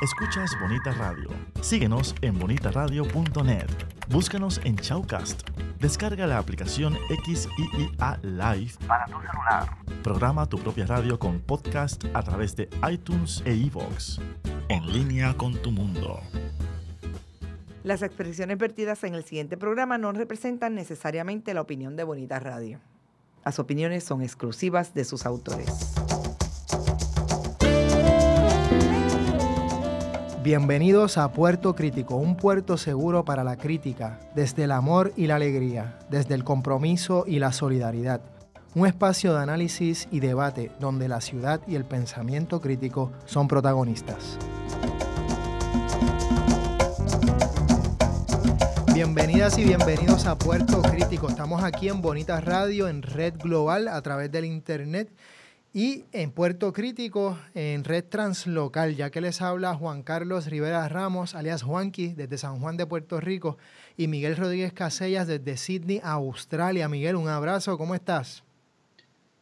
Escuchas Bonita Radio. Síguenos en bonitaradio.net. Búscanos en Chaucast. Descarga la aplicación XIIA Live para tu celular. Programa tu propia radio con podcast a través de iTunes e iVoox. En línea con tu mundo. Las expresiones vertidas en el siguiente programa no representan necesariamente la opinión de Bonita Radio. Las opiniones son exclusivas de sus autores. Bienvenidos a Puerto Crítico, un puerto seguro para la crítica, desde el amor y la alegría, desde el compromiso y la solidaridad. Un espacio de análisis y debate donde la ciudad y el pensamiento crítico son protagonistas. Bienvenidas y bienvenidos a Puerto Crítico. Estamos aquí en Bonita Radio, en Red Global, a través del Internet y en Puerto Crítico, en Red Translocal, ya que les habla Juan Carlos Rivera Ramos, alias Juanqui, desde San Juan de Puerto Rico, y Miguel Rodríguez Casellas desde Sydney, Australia. Miguel, un abrazo, ¿cómo estás?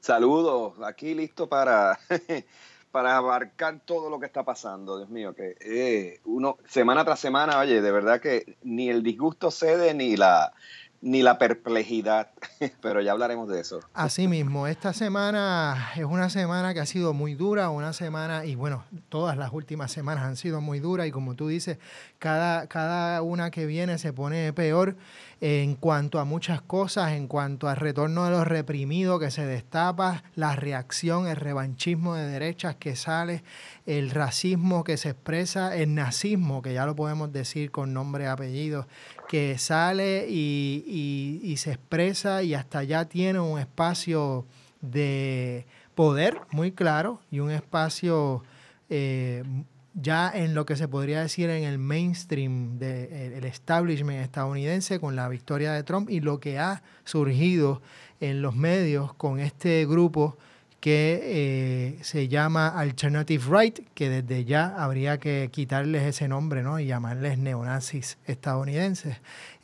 Saludos, aquí listo para, para abarcar todo lo que está pasando, Dios mío, que eh, uno, semana tras semana, oye, de verdad que ni el disgusto cede ni la, ni la perplejidad, pero ya hablaremos de eso. Así mismo, esta semana es una semana que ha sido muy dura, una semana, y bueno, todas las últimas semanas han sido muy duras, y como tú dices, cada, cada una que viene se pone peor en cuanto a muchas cosas, en cuanto al retorno de los reprimidos que se destapa, la reacción, el revanchismo de derechas que sale, el racismo que se expresa, el nazismo, que ya lo podemos decir con nombre y apellido, que sale y, se expresa y hasta ya tiene un espacio de poder muy claro y un espacio eh, ya en lo que se podría decir en el mainstream del establishment estadounidense con la victoria de Trump y lo que ha surgido en los medios con este grupo que eh, se llama Alternative Right, que desde ya habría que quitarles ese nombre ¿no? y llamarles neonazis estadounidenses.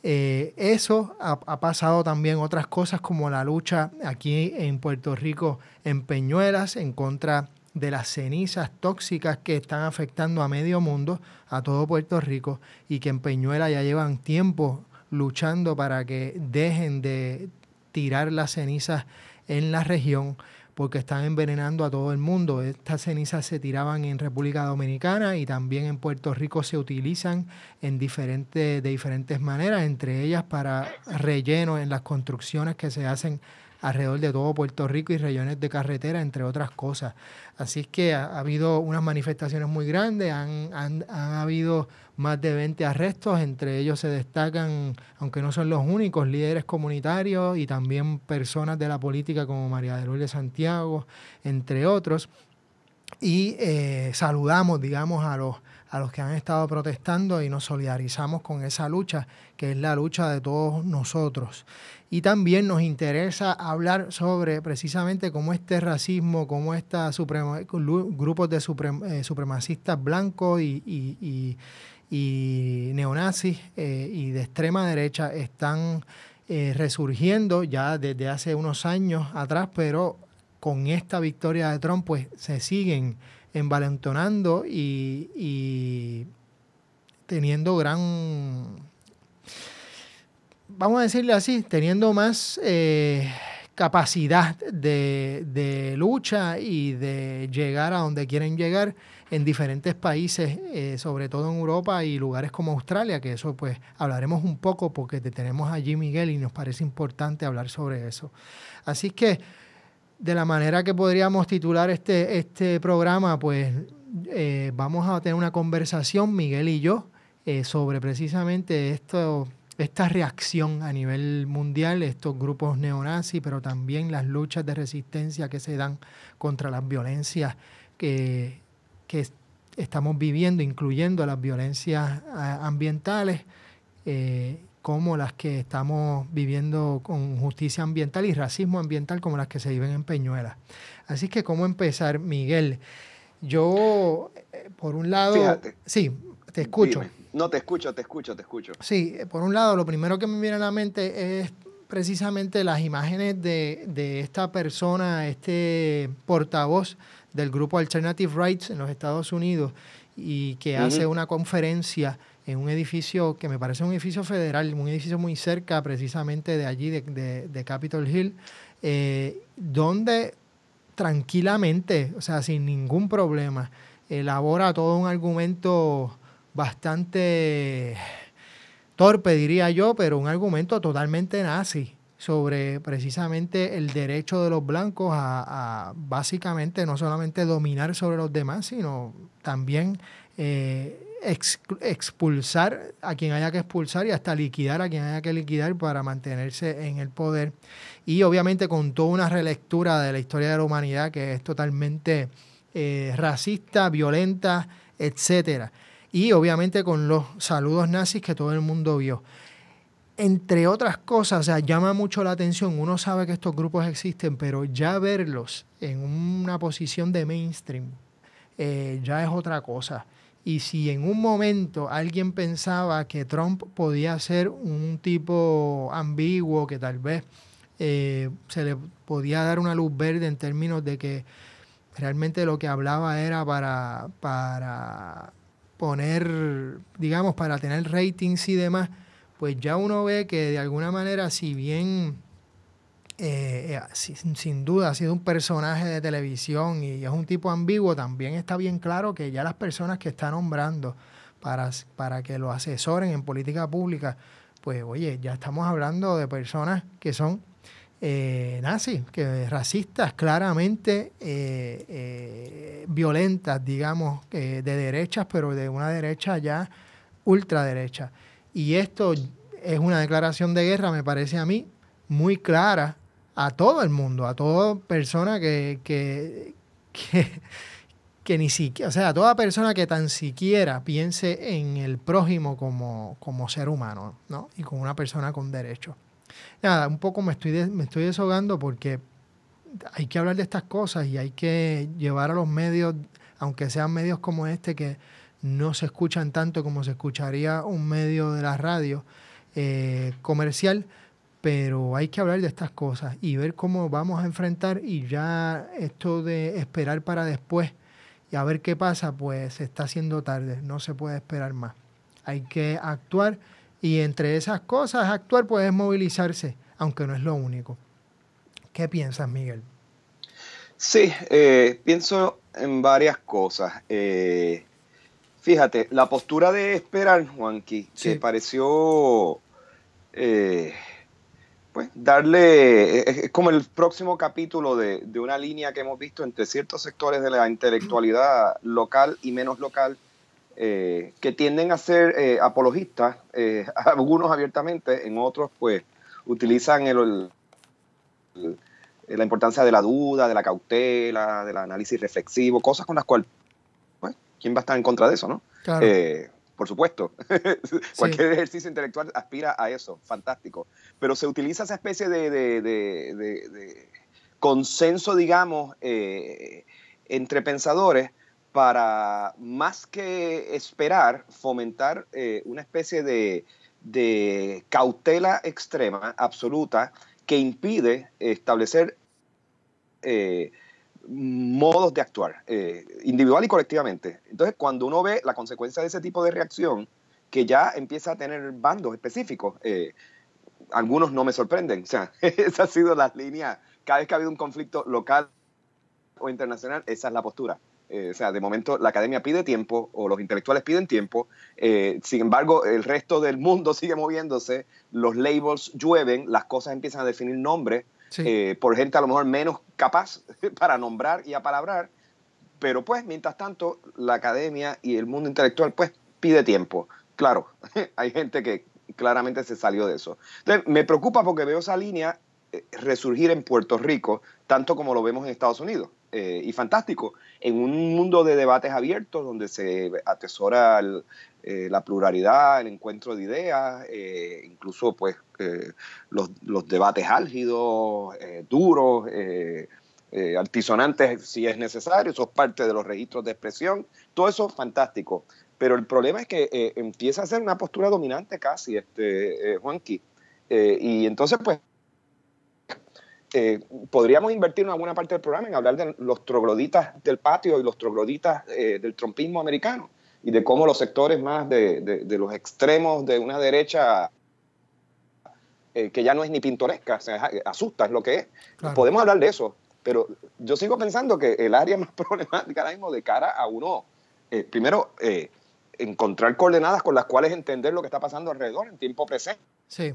Eh, eso ha, ha, pasado también otras cosas como la lucha aquí en Puerto Rico en Peñuelas en contra de las cenizas tóxicas que están afectando a medio mundo, a todo Puerto Rico, y que en Peñuela ya llevan tiempo luchando para que dejen de tirar las cenizas en la región porque están envenenando a todo el mundo. Estas cenizas se tiraban en República Dominicana y también en Puerto Rico se utilizan en diferentes, de diferentes maneras, entre ellas para relleno en las construcciones que se hacen alrededor de todo Puerto Rico y regiones de carretera, entre otras cosas. Así que ha, habido unas manifestaciones muy grandes, han, han, habido más de 20 arrestos, entre ellos se destacan, aunque no son los únicos, líderes comunitarios y también personas de la política como María de Lourdes Santiago, entre otros. Y eh, saludamos, digamos, a los, a los que han estado protestando y nos solidarizamos con esa lucha, que es la lucha de todos nosotros. Y también nos interesa hablar sobre precisamente cómo este racismo, cómo estos grupos de eh, supremacistas blancos y, neonazis eh, y de extrema derecha están eh, resurgiendo ya desde hace unos años atrás, pero con esta victoria de Trump pues se siguen envalentonando y teniendo gran vamos a decirle así, teniendo más eh, capacidad de, lucha y de llegar a donde quieren llegar en diferentes países, eh, sobre todo en Europa y lugares como Australia, que eso pues hablaremos un poco porque te tenemos allí Miguel y nos parece importante hablar sobre eso. Así que de la manera que podríamos titular este, este programa, pues eh, vamos a tener una conversación, Miguel y yo, sobre precisamente esto esta reacción a nivel mundial, estos grupos neonazis, pero también las luchas de resistencia que se dan contra las violencias que, estamos viviendo, incluyendo las violencias ambientales, eh, como las que estamos viviendo con justicia ambiental y racismo ambiental, como las que se viven en Peñuelas. Así que, ¿cómo empezar, Miguel? Yo, eh, por un lado, Fíjate. sí, te escucho. No, te escucho, te escucho, te escucho. Sí, eh, por un lado, lo primero que me viene a la mente es precisamente las imágenes de, esta persona, este portavoz del grupo Alternative Rights en los Estados Unidos y que hace una conferencia en un edificio que me parece un edificio federal, un edificio muy cerca precisamente de allí, de, Capitol Hill, eh, donde tranquilamente, o sea, sin ningún problema, elabora todo un argumento bastante torpe, diría yo, pero un argumento totalmente nazi sobre precisamente el derecho de los blancos a, básicamente no solamente dominar sobre los demás, sino también eh, expulsar a quien haya que expulsar y hasta liquidar a quien haya que liquidar para mantenerse en el poder. Y obviamente con toda una relectura de la historia de la humanidad que es totalmente eh, racista, violenta, etcétera. Y obviamente con los saludos nazis que todo el mundo vio. Entre otras cosas, o sea, llama mucho la atención. Uno sabe que estos grupos existen, pero ya verlos en una posición de mainstream eh, ya es otra cosa. Y si en un momento alguien pensaba que Trump podía ser un tipo ambiguo, que tal vez eh, se le podía dar una luz verde en términos de que realmente lo que hablaba era para, para poner, digamos, para tener ratings y demás, pues ya uno ve que de alguna manera, si bien eh, eh, sin, duda ha sido un personaje de televisión y es un tipo ambiguo, también está bien claro que ya las personas que está nombrando para, para que lo asesoren en política pública, pues oye, ya estamos hablando de personas que son eh, nazis, que racistas, claramente eh, eh, violentas, digamos, de derechas, pero de una derecha ya ultraderecha. Y esto es una declaración de guerra, me parece a mí, muy clara a todo el mundo, a toda persona que, que, que, ni siquiera, o sea, a toda persona que tan siquiera piense en el prójimo como, como ser humano, ¿no? Y como una persona con derechos nada, un poco me estoy, me estoy deshogando porque hay que hablar de estas cosas y hay que llevar a los medios, aunque sean medios como este, que no se escuchan tanto como se escucharía un medio de la radio eh, comercial, pero hay que hablar de estas cosas y ver cómo vamos a enfrentar y ya esto de esperar para después y a ver qué pasa, pues se está haciendo tarde, no se puede esperar más. Hay que actuar y entre esas cosas, actuar puede movilizarse, aunque no es lo único. ¿Qué piensas, Miguel? Sí, eh, pienso en varias cosas. Eh, fíjate, la postura de esperar, Juanqui, que pareció eh, pues darle, es como el próximo capítulo de, de, una línea que hemos visto entre ciertos sectores de la intelectualidad local y menos local, eh, que tienden a ser eh, apologistas, eh, algunos abiertamente, en otros pues utilizan el, la importancia de la duda, de la cautela, del análisis reflexivo, cosas con las cuales, pues, ¿quién va a estar en contra de eso, no? por supuesto, cualquier ejercicio intelectual aspira a eso, fantástico. Pero se utiliza esa especie de, de consenso, digamos, entre pensadores para más que esperar, fomentar eh, una especie de, cautela extrema, absoluta, que impide establecer eh, modos de actuar, eh, individual y colectivamente. Entonces, cuando uno ve la consecuencia de ese tipo de reacción, que ya empieza a tener bandos específicos, algunos no me sorprenden. O sea, esa ha sido la línea, cada vez que ha habido un conflicto local o internacional, esa es la postura. Eh, o sea, de momento la academia pide tiempo o los intelectuales piden tiempo. Eh, sin embargo, el resto del mundo sigue moviéndose, los labels llueven, las cosas empiezan a definir nombres eh, por gente a lo mejor menos capaz para nombrar y apalabrar. Pero pues, mientras tanto, la academia y el mundo intelectual pues pide tiempo. Claro, hay gente que claramente se salió de eso. Entonces, me preocupa porque veo esa línea resurgir en Puerto Rico, tanto como lo vemos en Estados Unidos. Eh, y fantástico en un mundo de debates abiertos donde se atesora eh, la pluralidad, el encuentro de ideas, eh, incluso pues los, los, debates álgidos, duros, altisonantes si es necesario, eso es parte de los registros de expresión, todo eso fantástico. Pero el problema es que empieza a ser una postura dominante casi, este, Juanqui. y entonces pues eh, podríamos invertir en alguna parte del programa en hablar de los trogloditas del patio y los trogloditas eh, del trompismo americano y de cómo los sectores más de, los extremos de una derecha eh, que ya no es ni pintoresca, se asusta, es lo que es. Podemos hablar de eso, pero yo sigo pensando que el área más problemática ahora mismo de cara a uno, primero, encontrar coordenadas con las cuales entender lo que está pasando alrededor en tiempo presente. Sí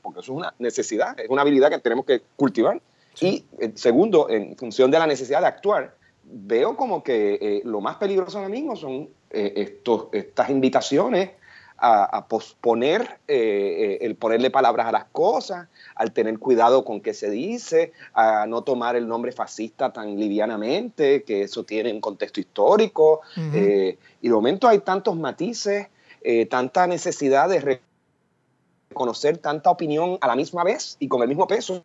porque eso es una necesidad, es una habilidad que tenemos que cultivar. Y eh, segundo, en función de la necesidad de actuar, veo como que eh, lo más peligroso ahora mismo son eh, estos, estas invitaciones a, posponer el ponerle palabras a las cosas, al tener cuidado con qué se dice, a no tomar el nombre fascista tan livianamente, que eso tiene un contexto histórico. y de momento hay tantos matices, tanta necesidad de conocer tanta opinión a la misma vez y con el mismo peso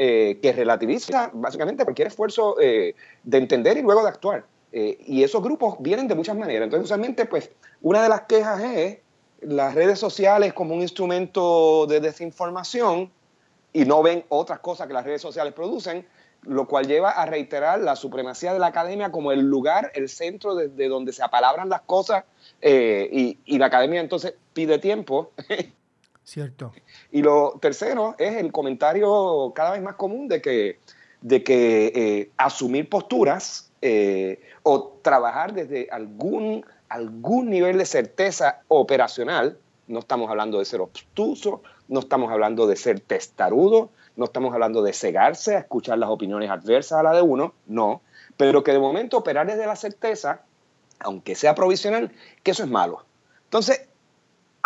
eh, que relativiza básicamente cualquier esfuerzo eh, de entender y luego de actuar. Eh, y esos grupos vienen de muchas maneras. Entonces, usualmente, pues, una de las quejas es las redes sociales como un instrumento de desinformación y no ven otras cosas que las redes sociales producen, lo cual lleva a reiterar la supremacía de la academia como el lugar, el centro desde donde se apalabran las cosas y, y, la academia entonces pide tiempo Cierto. Y lo tercero es el comentario cada vez más común de que, de que eh, asumir posturas eh, o trabajar desde algún, algún nivel de certeza operacional, no estamos hablando de ser obstuso, no estamos hablando de ser testarudo, no estamos hablando de cegarse a escuchar las opiniones adversas a la de uno, no, pero que de momento operar desde la certeza, aunque sea provisional, que eso es malo. Entonces,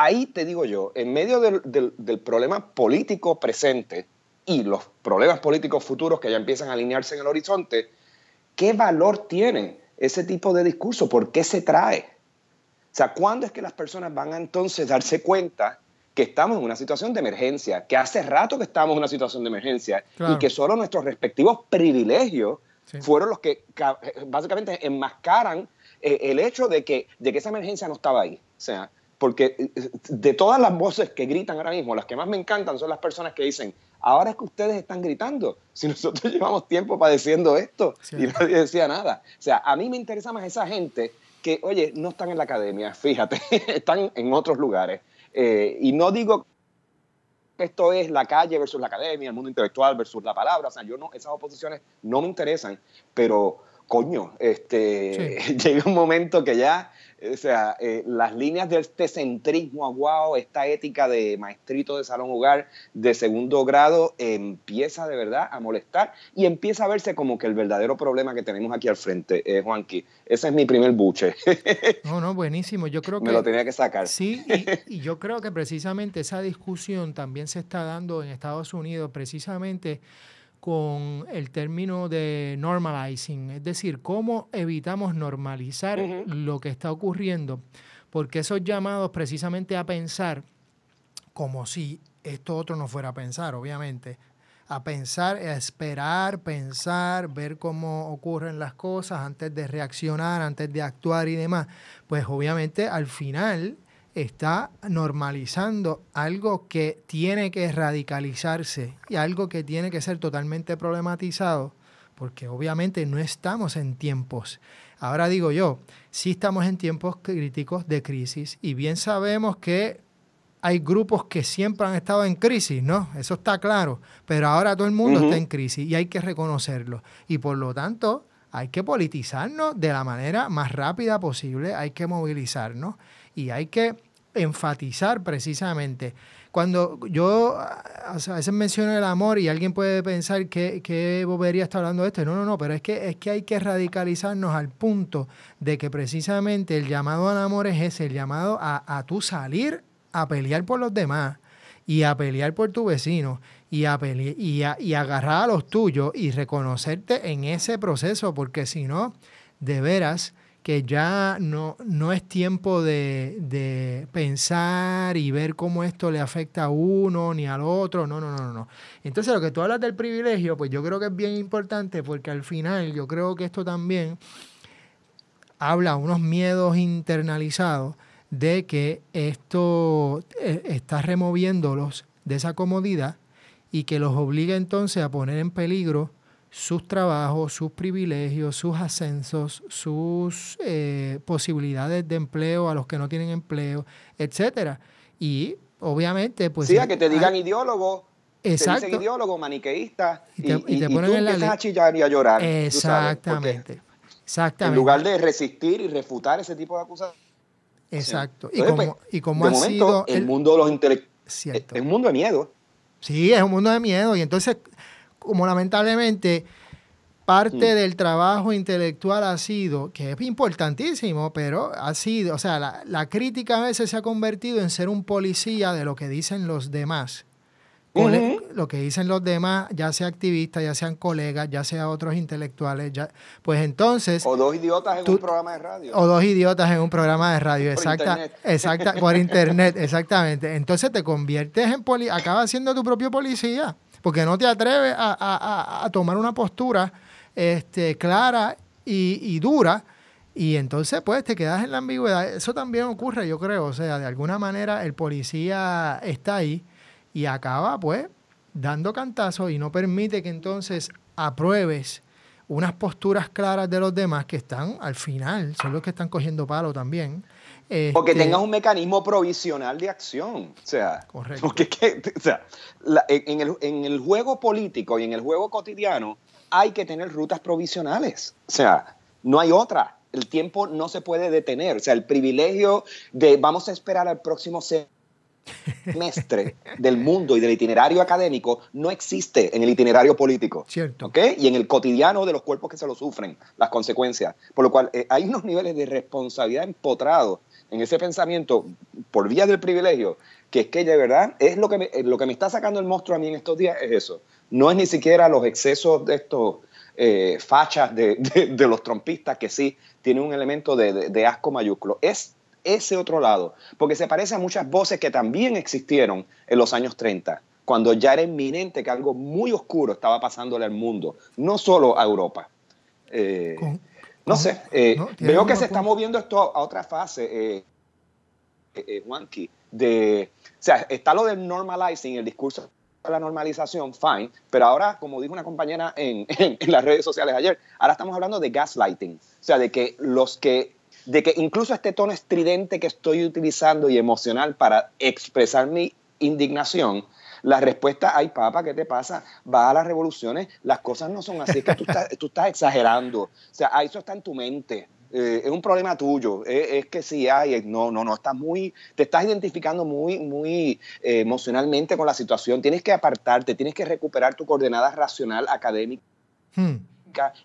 ahí te digo yo, en medio del, problema político presente y los problemas políticos futuros que ya empiezan a alinearse en el horizonte, ¿qué valor tiene ese tipo de discurso? ¿Por qué se trae? O sea, ¿cuándo es que las personas van a entonces darse cuenta que estamos en una situación de emergencia, que hace rato que estamos en una situación de emergencia y que solo nuestros respectivos privilegios fueron los que básicamente enmascaran eh, el hecho de que, de que esa emergencia no estaba ahí? O sea, porque eh, de todas las voces que gritan ahora mismo, las que más me encantan son las personas que dicen, ahora es que ustedes están gritando, si nosotros llevamos tiempo padeciendo esto y nadie decía nada. O sea, a mí me interesa más esa gente que, oye, no están en la academia, fíjate, están en otros lugares. Eh, y no digo que esto es la calle versus la academia, el mundo intelectual versus la palabra, o sea, yo no, esas oposiciones no me interesan, pero coño, este, llega un momento que ya o sea, eh, las líneas de este centrismo aguado, esta ética de maestrito de salón hogar de segundo grado, empieza de verdad a molestar y empieza a verse como que el verdadero problema que tenemos aquí al frente, eh, Juanqui. Ese es mi primer buche. no, no, buenísimo. Yo creo que. Me lo tenía que sacar. Sí, y, y yo creo que precisamente esa discusión también se está dando en Estados Unidos, precisamente con el término de normalizing, es decir, cómo evitamos normalizar lo que está ocurriendo, porque esos llamados precisamente a pensar, como si esto otro no fuera a pensar, obviamente, a pensar, a esperar, pensar, ver cómo ocurren las cosas antes de reaccionar, antes de actuar y demás, pues obviamente al final está normalizando algo que tiene que radicalizarse y algo que tiene que ser totalmente problematizado, porque obviamente no estamos en tiempos. Ahora digo yo, sí estamos en tiempos críticos de crisis y bien sabemos que hay grupos que siempre han estado en crisis, ¿no? Eso está claro, pero ahora todo el mundo está en crisis y hay que reconocerlo. Y por lo tanto, hay que politizarnos de la manera más rápida posible, hay que movilizarnos y hay que enfatizar precisamente. Cuando yo a veces menciono el amor y alguien puede pensar que, que bobería está hablando de esto. No, no, no, pero es que, es que hay que radicalizarnos al punto de que precisamente el llamado al amor es ese, el llamado a, a tú salir a pelear por los demás y a pelear por tu vecino y a, y, a, y agarrar a los tuyos y reconocerte en ese proceso, porque si no, de veras, que ya no, no es tiempo de, pensar y ver cómo esto le afecta a uno ni al otro. No, no, no, no. Entonces, lo que tú hablas del privilegio, pues yo creo que es bien importante porque al final yo creo que esto también habla unos miedos internalizados de que esto eh, está removiéndolos de esa comodidad y que los obliga entonces a poner en peligro sus trabajos, sus privilegios, sus ascensos, sus eh, posibilidades de empleo a los que no tienen empleo, etcétera. Y obviamente, pues. Sí, a que te digan ideólogo. Exacto. Te dicen ideólogo, maniqueísta. Y te, y, ponen tú en la a chillar y a llorar. Exactamente. Exactamente. En lugar de resistir y refutar ese tipo de acusaciones. Exacto. y como, pues, y como ha sido. El, mundo de los intelectuales. Es un mundo de miedo. Sí, es un mundo de miedo. Y entonces, como lamentablemente parte mm. del trabajo intelectual ha sido, que es importantísimo, pero ha sido, o sea, la, la, crítica a veces se ha convertido en ser un policía de lo que dicen los demás. Lo que dicen los demás, ya sea activistas, ya sean colegas, ya sea otros intelectuales, ya, pues entonces... O dos idiotas en un programa de radio. O dos idiotas en un programa de radio, exacta, exacta, por internet, exactamente. Entonces te conviertes en policía, acabas siendo tu propio policía porque no te atreves a, tomar una postura este, clara y, dura. Y entonces, pues, te quedas en la ambigüedad. Eso también ocurre, yo creo. O sea, de alguna manera el policía está ahí y acaba, pues, dando cantazo y no permite que entonces apruebes unas posturas claras de los demás que están al final, son los que están cogiendo palo también. O que este tengas un mecanismo provisional de acción. O sea, Porque, o sea en, el, en el juego político y en el juego cotidiano hay que tener rutas provisionales. O sea, no hay otra. El tiempo no se puede detener. O sea, el privilegio de vamos a esperar al próximo semestre del mundo y del itinerario académico no existe en el itinerario político. Cierto. ¿okay? Y en el cotidiano de los cuerpos que se lo sufren, las consecuencias. Por lo cual eh, hay unos niveles de responsabilidad empotrados en ese pensamiento por vía del privilegio que es que de verdad es lo que me, lo que me está sacando el monstruo a mí en estos días es eso. No es ni siquiera los excesos de estos eh, fachas de, los trompistas que sí tienen un elemento de, asco mayúsculo. Es ese otro lado, porque se parece a muchas voces que también existieron en los años 30, cuando ya era inminente que algo muy oscuro estaba pasándole al mundo, no solo a Europa. Eh, no sé, eh, veo que se está moviendo esto a otra fase, Juanqui, de o sea, está lo del normalizing, el discurso de la normalización, fine, pero ahora, como dijo una compañera en, las redes sociales ayer, ahora estamos hablando de gaslighting, o sea, de que los que, de que incluso este tono estridente que estoy utilizando y emocional para expresar mi indignación, la respuesta, ay papá, ¿qué te pasa? Va a las revoluciones, las cosas no son así, es que tú estás, tú estás exagerando, o sea, eso está en tu mente, eh, es un problema tuyo, es, que sí hay, no, no, no, estás muy, te estás identificando muy, muy eh, emocionalmente con la situación, tienes que apartarte, tienes que recuperar tu coordenada racional, académica, hmm.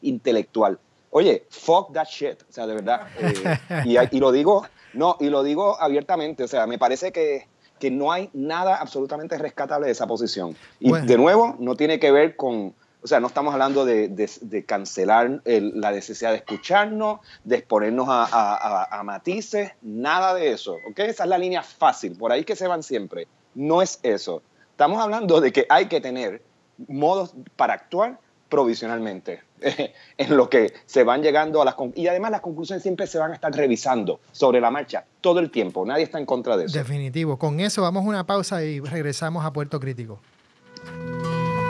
intelectual. Oye, fuck that shit, o sea, de verdad. Eh, y, lo digo, no, y lo digo abiertamente, o sea, me parece que, que no hay nada absolutamente rescatable de esa posición. Y de nuevo, no tiene que ver con o sea, no estamos hablando de, cancelar la necesidad de escucharnos, de exponernos a, matices, nada de eso. ¿ok? Esa es la línea fácil, por ahí que se van siempre. No es eso. Estamos hablando de que hay que tener modos para actuar provisionalmente, en lo que se van llegando a las y además las conclusiones siempre se van a estar revisando sobre la marcha todo el tiempo, nadie está en contra de eso. Definitivo. Con eso vamos a una pausa y regresamos a Puerto Crítico.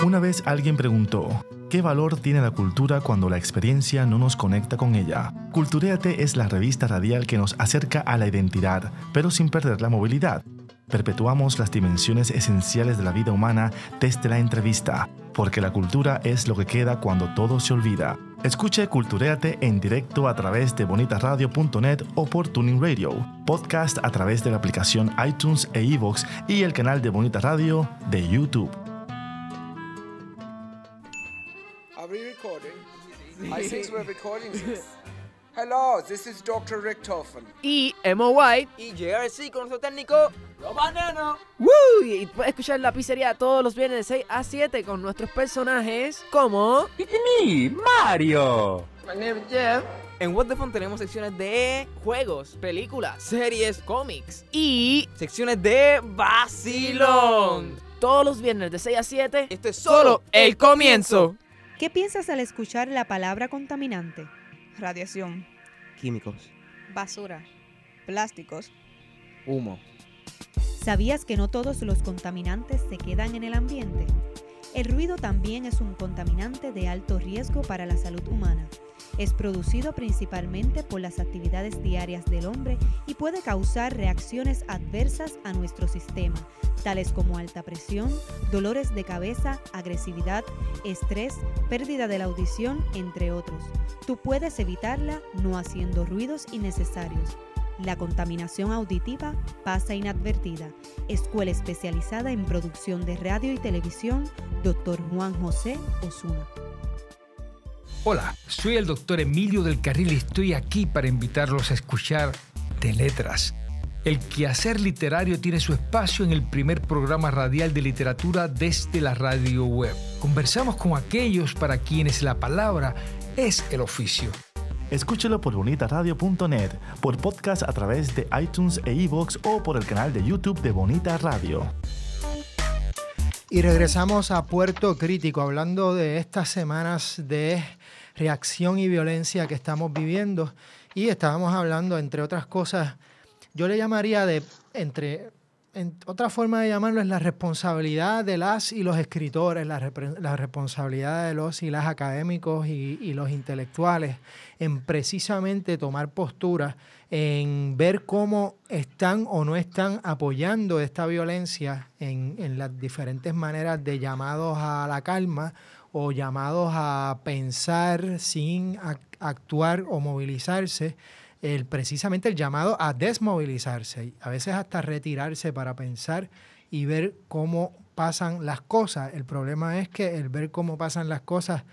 Una vez alguien preguntó, ¿qué valor tiene la cultura cuando la experiencia no nos conecta con ella? Culturéate es la revista radial que nos acerca a la identidad, pero sin perder la movilidad. Perpetuamos las dimensiones esenciales de la vida humana desde la entrevista, porque la cultura es lo que queda cuando todo se olvida. Escuche Culturéate en directo a través de bonitaradio.net o por Tuning Radio, podcast a través de la aplicación iTunes e iVoox y el canal de Bonita Radio de YouTube. I think we're recording this. Hello, this is Dr. Rick Toffen. Y Emo White. Y JRC con nuestro técnico, Romaneno. ¡Woo! Y puedes escuchar la pizzería todos los viernes de 6 a 7 con nuestros personajes como... ¡Y Mario! My name is Jeff. En What the Fun tenemos secciones de juegos, películas, series, cómics y secciones de vacilón. Todos los viernes de 6 a 7. Esto es solo el comienzo. ¿Qué piensas al escuchar la palabra contaminante? Radiación. Químicos. Basura. Plásticos. Humo. ¿Sabías que no todos los contaminantes se quedan en el ambiente? El ruido también es un contaminante de alto riesgo para la salud humana. Es producido principalmente por las actividades diarias del hombre y puede causar reacciones adversas a nuestro sistema, tales como alta presión, dolores de cabeza, agresividad, estrés, pérdida de la audición, entre otros. Tú puedes evitarla no haciendo ruidos innecesarios. La contaminación auditiva pasa inadvertida. Escuela especializada en producción de radio y televisión, Dr. Juan José Osuna. Hola, soy el doctor Emilio del Carril y estoy aquí para invitarlos a escuchar De Letras. El quehacer literario tiene su espacio en el primer programa radial de literatura desde la radio web. Conversamos con aquellos para quienes la palabra es el oficio. Escúchelo por bonitaradio.net, por podcast a través de iTunes e iVoox o por el canal de YouTube de Bonita Radio. Y regresamos a Puerto Crítico, hablando de estas semanas de reacción y violencia que estamos viviendo. Y estábamos hablando, entre otras cosas, yo le llamaría de, entre, otra forma de llamarlo es la responsabilidad de las y los escritores, la, responsabilidad de los y las académicos y, los intelectuales en precisamente tomar postura, en ver cómo están o no están apoyando esta violencia en, en las diferentes maneras de llamados a la calma o llamados a pensar sin actuar o movilizarse, el, precisamente el llamado a desmovilizarse, a veces hasta retirarse para pensar y ver cómo pasan las cosas. El problema es que el ver cómo pasan las cosas,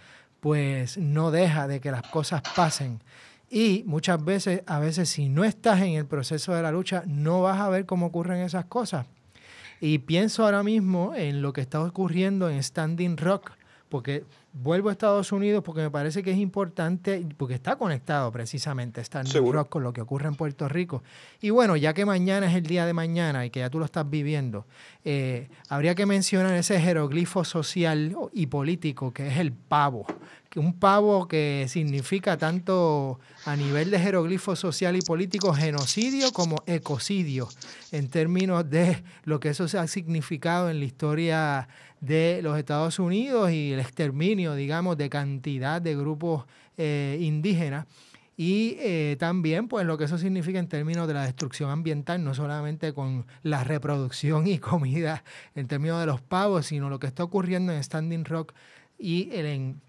pues no deja de que las cosas pasen. Y muchas veces, a veces si no estás en el proceso de la lucha, no vas a ver cómo ocurren esas cosas. Y pienso ahora mismo en lo que está ocurriendo en Standing Rock, porque vuelvo a Estados Unidos porque me parece que es importante, porque está conectado precisamente Standing Rock con lo que ocurre en Puerto Rico. Y bueno, ya que mañana es el día de mañana y que ya tú lo estás viviendo, eh, habría que mencionar ese jeroglifo social y político que es el pavo. Un pavo que significa tanto a nivel de jeroglifo social y político genocidio como ecocidio, en términos de lo que eso ha significado en la historia de los Estados Unidos y el exterminio, digamos, de cantidad de grupos eh, indígenas. Y eh, también, pues, lo que eso significa en términos de la destrucción ambiental, no solamente con la reproducción y comida en términos de los pavos, sino lo que está ocurriendo en Standing Rock y en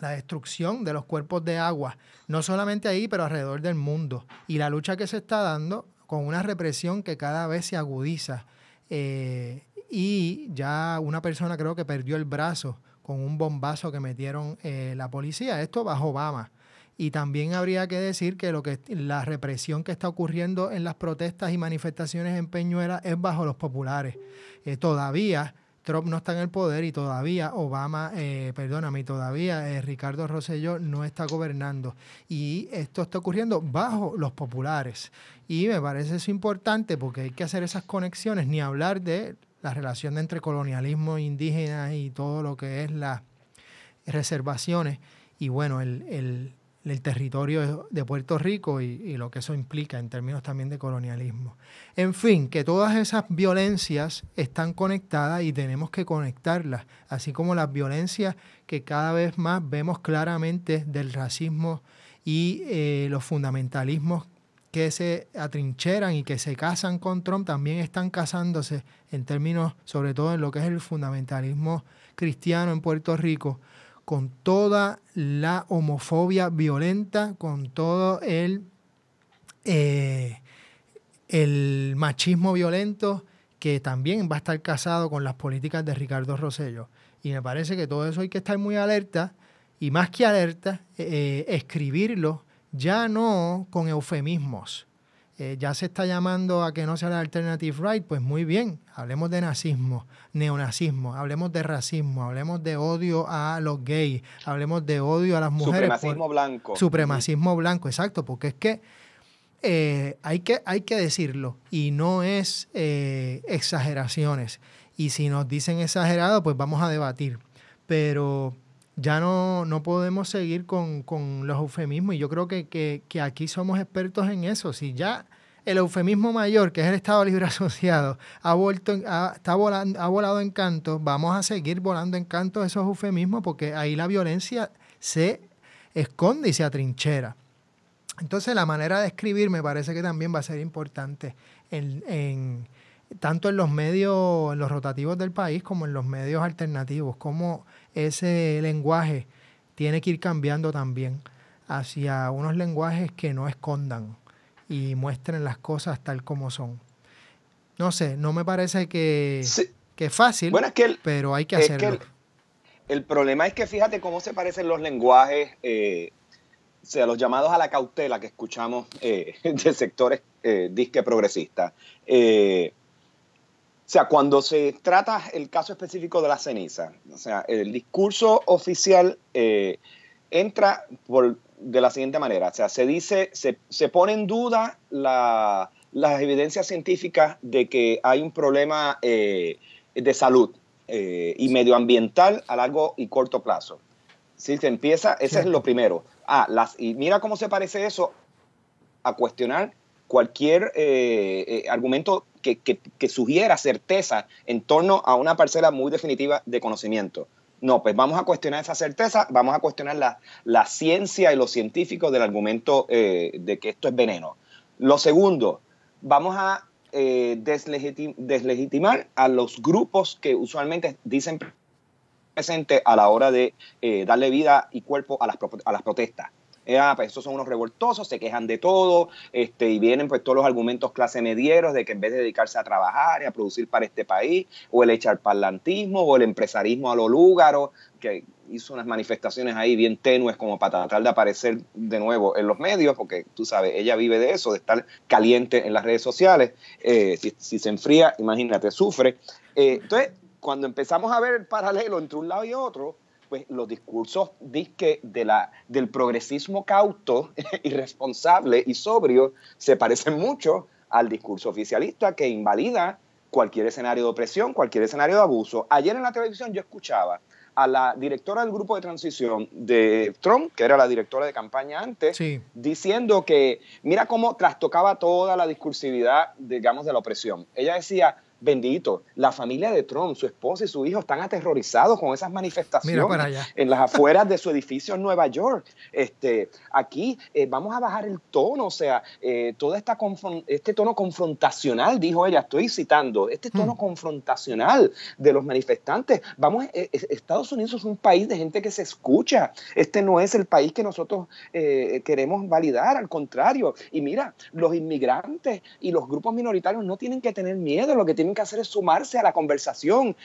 la destrucción de los cuerpos de agua, no solamente ahí, pero alrededor del mundo. Y la lucha que se está dando con una represión que cada vez se agudiza. Eh, y ya una persona creo que perdió el brazo con un bombazo que metieron eh, la policía. Esto bajo Obama. Y también habría que decir que, lo que la represión que está ocurriendo en las protestas y manifestaciones en Peñuela es bajo los populares. Eh, todavía Trump no está en el poder y todavía Obama, eh, perdóname, todavía eh, Ricardo Rosselló no está gobernando. Y esto está ocurriendo bajo los populares. Y me parece eso importante porque hay que hacer esas conexiones, ni hablar de la relación entre colonialismo indígena y todo lo que es las reservaciones y bueno, el, territorio de Puerto Rico y, y, lo que eso implica en términos también de colonialismo. En fin, que todas esas violencias están conectadas y tenemos que conectarlas, así como las violencias que cada vez más vemos claramente del racismo y eh, los fundamentalismos que se atrincheran y que se casan con Trump también están casándose en términos, sobre todo en lo que es el fundamentalismo cristiano en Puerto Rico, con toda la homofobia violenta, con todo el, eh, el machismo violento que también va a estar casado con las políticas de Ricardo Rosello. Y me parece que todo eso hay que estar muy alerta y más que alerta, eh, escribirlo ya no con eufemismos. Eh, ya se está llamando a que no sea la alternative right, pues muy bien, hablemos de nazismo, neonazismo, hablemos de racismo, hablemos de odio a los gays, hablemos de odio a las mujeres. Supremacismo blanco. Supremacismo blanco, exacto, porque es que, eh, hay, que hay que decirlo y no es eh, exageraciones. Y si nos dicen exagerado, pues vamos a debatir. Pero ya no, no podemos seguir con, los eufemismos y yo creo que, aquí somos expertos en eso. Si ya el eufemismo mayor, que es el Estado Libre Asociado, ha, vuelto, está volando, ha volado en canto, vamos a seguir volando en canto esos eufemismos porque ahí la violencia se esconde y se atrinchera. Entonces la manera de escribir me parece que también va a ser importante en, tanto en los medios, en los rotativos del país como en los medios alternativos, cómo ese lenguaje tiene que ir cambiando también hacia unos lenguajes que no escondan y muestren las cosas tal como son. No sé, no me parece que, que es fácil, pero hay que hacerlo. el, problema es que fíjate cómo se parecen los lenguajes, eh, o sea, los llamados a la cautela que escuchamos eh, de sectores eh, disque progresistas. Eh, sea, cuando se trata el caso específico de la ceniza, o sea, el discurso oficial entra por de la siguiente manera. O sea, se dice, se, se pone en duda la, las evidencias científicas de que hay un problema eh, de salud eh, y medioambiental a largo y corto plazo. Si se empieza, ese es lo primero. Ah, las, y mira cómo se parece eso a cuestionar cualquier eh, argumento que, sugiera certeza en torno a una parcela muy definitiva de conocimiento. No, pues vamos a cuestionar esa certeza, vamos a cuestionar la, ciencia y los científicos del argumento eh, de que esto es veneno. Lo segundo, vamos a eh, deslegitimar a los grupos que usualmente dicen presente a la hora de eh, darle vida y cuerpo a las, a las protestas. Eh, ah, pues esos son unos revoltosos, se quejan de todo, este, y vienen pues todos los argumentos clase medieros de que en vez de dedicarse a trabajar y a producir para este país, o el echar parlantismo, o el empresarismo a lo lúgaro, que hizo unas manifestaciones ahí bien tenues como para tratar de aparecer de nuevo en los medios, porque tú sabes, ella vive de eso, de estar caliente en las redes sociales. Eh, si, se enfría, imagínate, sufre. Eh, entonces, cuando empezamos a ver el paralelo entre un lado y otro, pues los discursos disque de la, del progresismo cauto, irresponsable y sobrio se parecen mucho al discurso oficialista que invalida cualquier escenario de opresión, cualquier escenario de abuso. Ayer en la televisión yo escuchaba a la directora del grupo de transición de Trump, que era la directora de campaña antes, diciendo que mira cómo trastocaba toda la discursividad, digamos, de la opresión. Ella decía, bendito, la familia de Trump, su esposa y su hijo están aterrorizados con esas manifestaciones en las afueras de su edificio en Nueva York. Este, aquí eh, vamos a bajar el tono, o sea, eh, todo esta este tono confrontacional, dijo ella, estoy citando, este hmm. tono confrontacional de los manifestantes. Vamos, eh, Estados Unidos es un país de gente que se escucha. Este no es el país que nosotros queremos validar, al contrario. Y mira, los inmigrantes y los grupos minoritarios no tienen que tener miedo, lo que tienen que hacer es sumarse a la conversación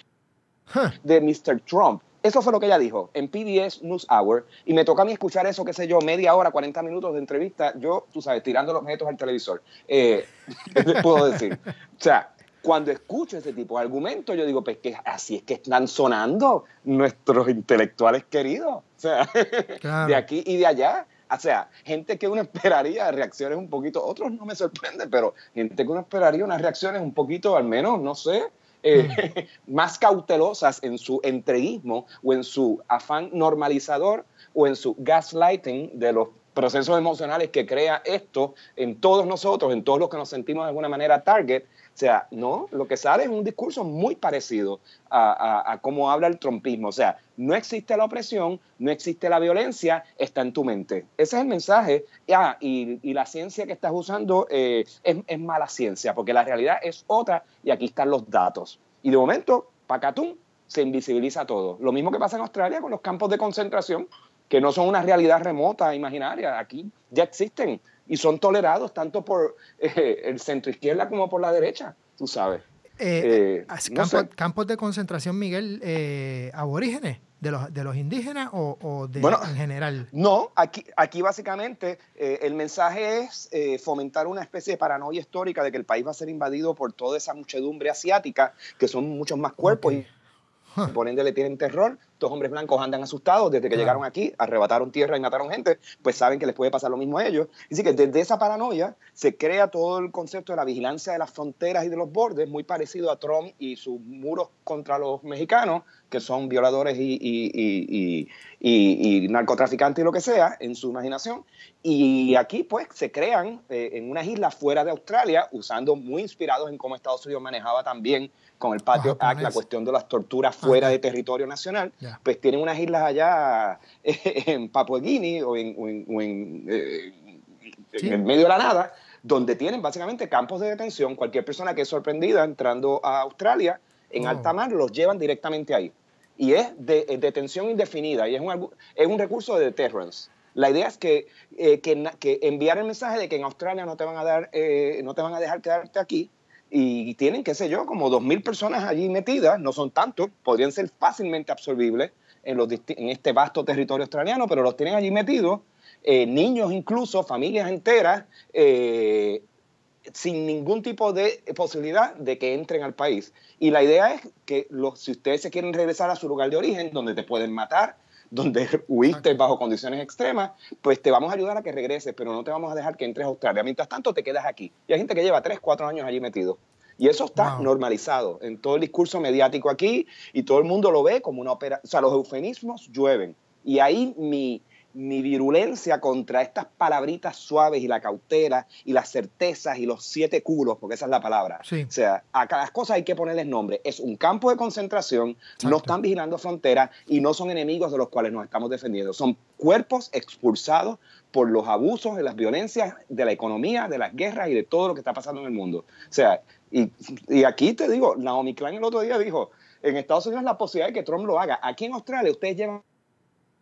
de Mr. Trump. Eso fue lo que ella dijo en PBS News Hour. Y me toca a mí escuchar eso, qué sé yo, media hora, 40 minutos de entrevista. Yo, tú sabes, tirando los objetos al televisor. Eh, ¿Qué te puedo decir? O sea, cuando escucho ese tipo de argumentos, yo digo, pues que así es que están sonando nuestros intelectuales queridos. O sea, de aquí y de allá. O sea, gente que uno esperaría reacciones un poquito, otros no me sorprende, pero gente que uno esperaría unas reacciones un poquito, al menos, no sé, eh, mm. más cautelosas en su entreguismo o en su afán normalizador o en su gaslighting de los procesos emocionales que crea esto en todos nosotros, en todos los que nos sentimos de alguna manera target, o sea, no, lo que sale es un discurso muy parecido a, cómo habla el trompismo. O sea, no existe la opresión, no existe la violencia, está en tu mente. Ese es el mensaje. Ah, y, la ciencia que estás usando eh, es, mala ciencia, porque la realidad es otra y aquí están los datos. Y de momento, pacatún, se invisibiliza todo. Lo mismo que pasa en Australia con los campos de concentración, que no son una realidad remota, imaginaria. Aquí ya existen y son tolerados tanto por eh, el centro izquierda como por la derecha, tú sabes. Eh, eh, campos de concentración, Miguel, aborígenes de los, de los indígenas o, de, en general? No, aquí, aquí básicamente el mensaje es fomentar una especie de paranoia histórica de que el país va a ser invadido por toda esa muchedumbre asiática, que son muchos más cuerpos y por ende le tienen terror estos hombres blancos andan asustados desde que llegaron aquí, arrebataron tierra y mataron gente, pues saben que les puede pasar lo mismo a ellos. Así que desde esa paranoia se crea todo el concepto de la vigilancia de las fronteras y de los bordes, muy parecido a Trump y sus muros contra los mexicanos, que son violadores y, y, y, narcotraficantes y lo que sea, en su imaginación. Y aquí pues se crean eh, en unas islas fuera de Australia, usando muy inspirados en cómo Estados Unidos manejaba también con el Patio Act la cuestión de las torturas fuera de territorio nacional, pues tienen unas islas allá en Papua Guinea o en, eh, en el medio de la nada, donde tienen básicamente campos de detención. Cualquier persona que es sorprendida entrando a Australia en oh. alta mar los llevan directamente ahí. Y es de, detención indefinida y es un, es un recurso de deterrence. La idea es que, eh, que, enviar el mensaje de que en Australia no te van a dar, eh, no te van a dejar quedarte aquí y tienen, qué sé yo, como 2.000 personas allí metidas, no son tantos, podrían ser fácilmente absorbibles en, los, en este vasto territorio australiano, pero los tienen allí metidos, eh, niños incluso, familias enteras, eh, sin ningún tipo de posibilidad de que entren al país. Y la idea es que los, si ustedes se quieren regresar a su lugar de origen, donde te pueden matar, donde huiste bajo condiciones extremas, pues te vamos a ayudar a que regreses, pero no te vamos a dejar que entres a Australia. Mientras tanto, te quedas aquí. Y hay gente que lleva 3, 4 años allí metido. Y eso está normalizado en todo el discurso mediático aquí y todo el mundo lo ve como una operación. O sea, los eufemismos llueven. Y ahí mi, mi virulencia contra estas palabritas suaves y la cautela y las certezas y los siete culos, porque esa es la palabra. O sea, a cada cosa hay que ponerles nombre. Es un campo de concentración, no están vigilando fronteras y no son enemigos de los cuales nos estamos defendiendo. Son cuerpos expulsados por los abusos, de las violencias, de la economía, de las guerras y de todo lo que está pasando en el mundo. O sea, y, y aquí te digo, Naomi Klein el otro día dijo, en Estados Unidos la posibilidad de que Trump lo haga. Aquí en Australia ustedes llevan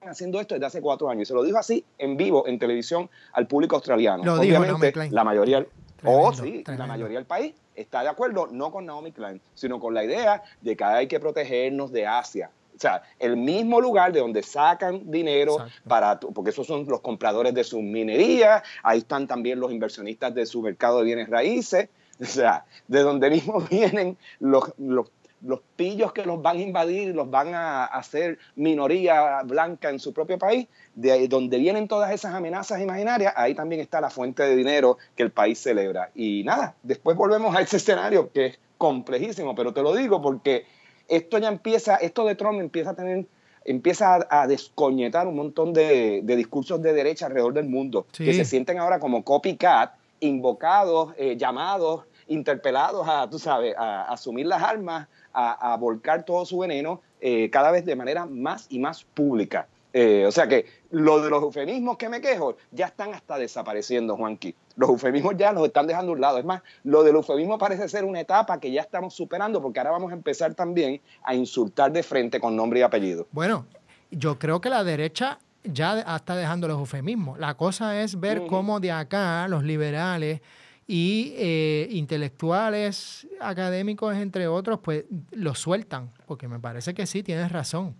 haciendo esto desde hace cuatro años. Y se lo dijo así en vivo, en televisión, al público australiano. Lo Obviamente, dijo la mayoría, oh, sí, la mayoría del país está de acuerdo, no con Naomi Klein, sino con la idea de que hay que protegernos de Asia. O sea, el mismo lugar de donde sacan dinero para, porque esos son los compradores de su minería, ahí están también los inversionistas de su mercado de bienes raíces, o sea, de donde mismo vienen los, los los pillos que los van a invadir los van a hacer minoría blanca en su propio país, de donde vienen todas esas amenazas imaginarias, ahí también está la fuente de dinero que el país celebra. Y nada, después volvemos a ese escenario que es complejísimo, pero te lo digo porque esto ya empieza, esto de Trump empieza a tener empieza a, descoñetar un montón de, discursos de derecha alrededor del mundo, que se sienten ahora como copycat, invocados, eh, llamados, interpelados a, tú sabes, a asumir las armas a, volcar todo su veneno eh, cada vez de manera más y más pública. Eh, o sea que lo de los eufemismos que me quejo ya están hasta desapareciendo, Juanqui. Los eufemismos ya los están dejando a un lado. Es más, lo del eufemismo parece ser una etapa que ya estamos superando porque ahora vamos a empezar también a insultar de frente con nombre y apellido. Bueno, yo creo que la derecha ya está dejando los eufemismos. La cosa es ver cómo de acá los liberales y eh, intelectuales, académicos, entre otros, pues lo sueltan, porque me parece que sí, tienes razón.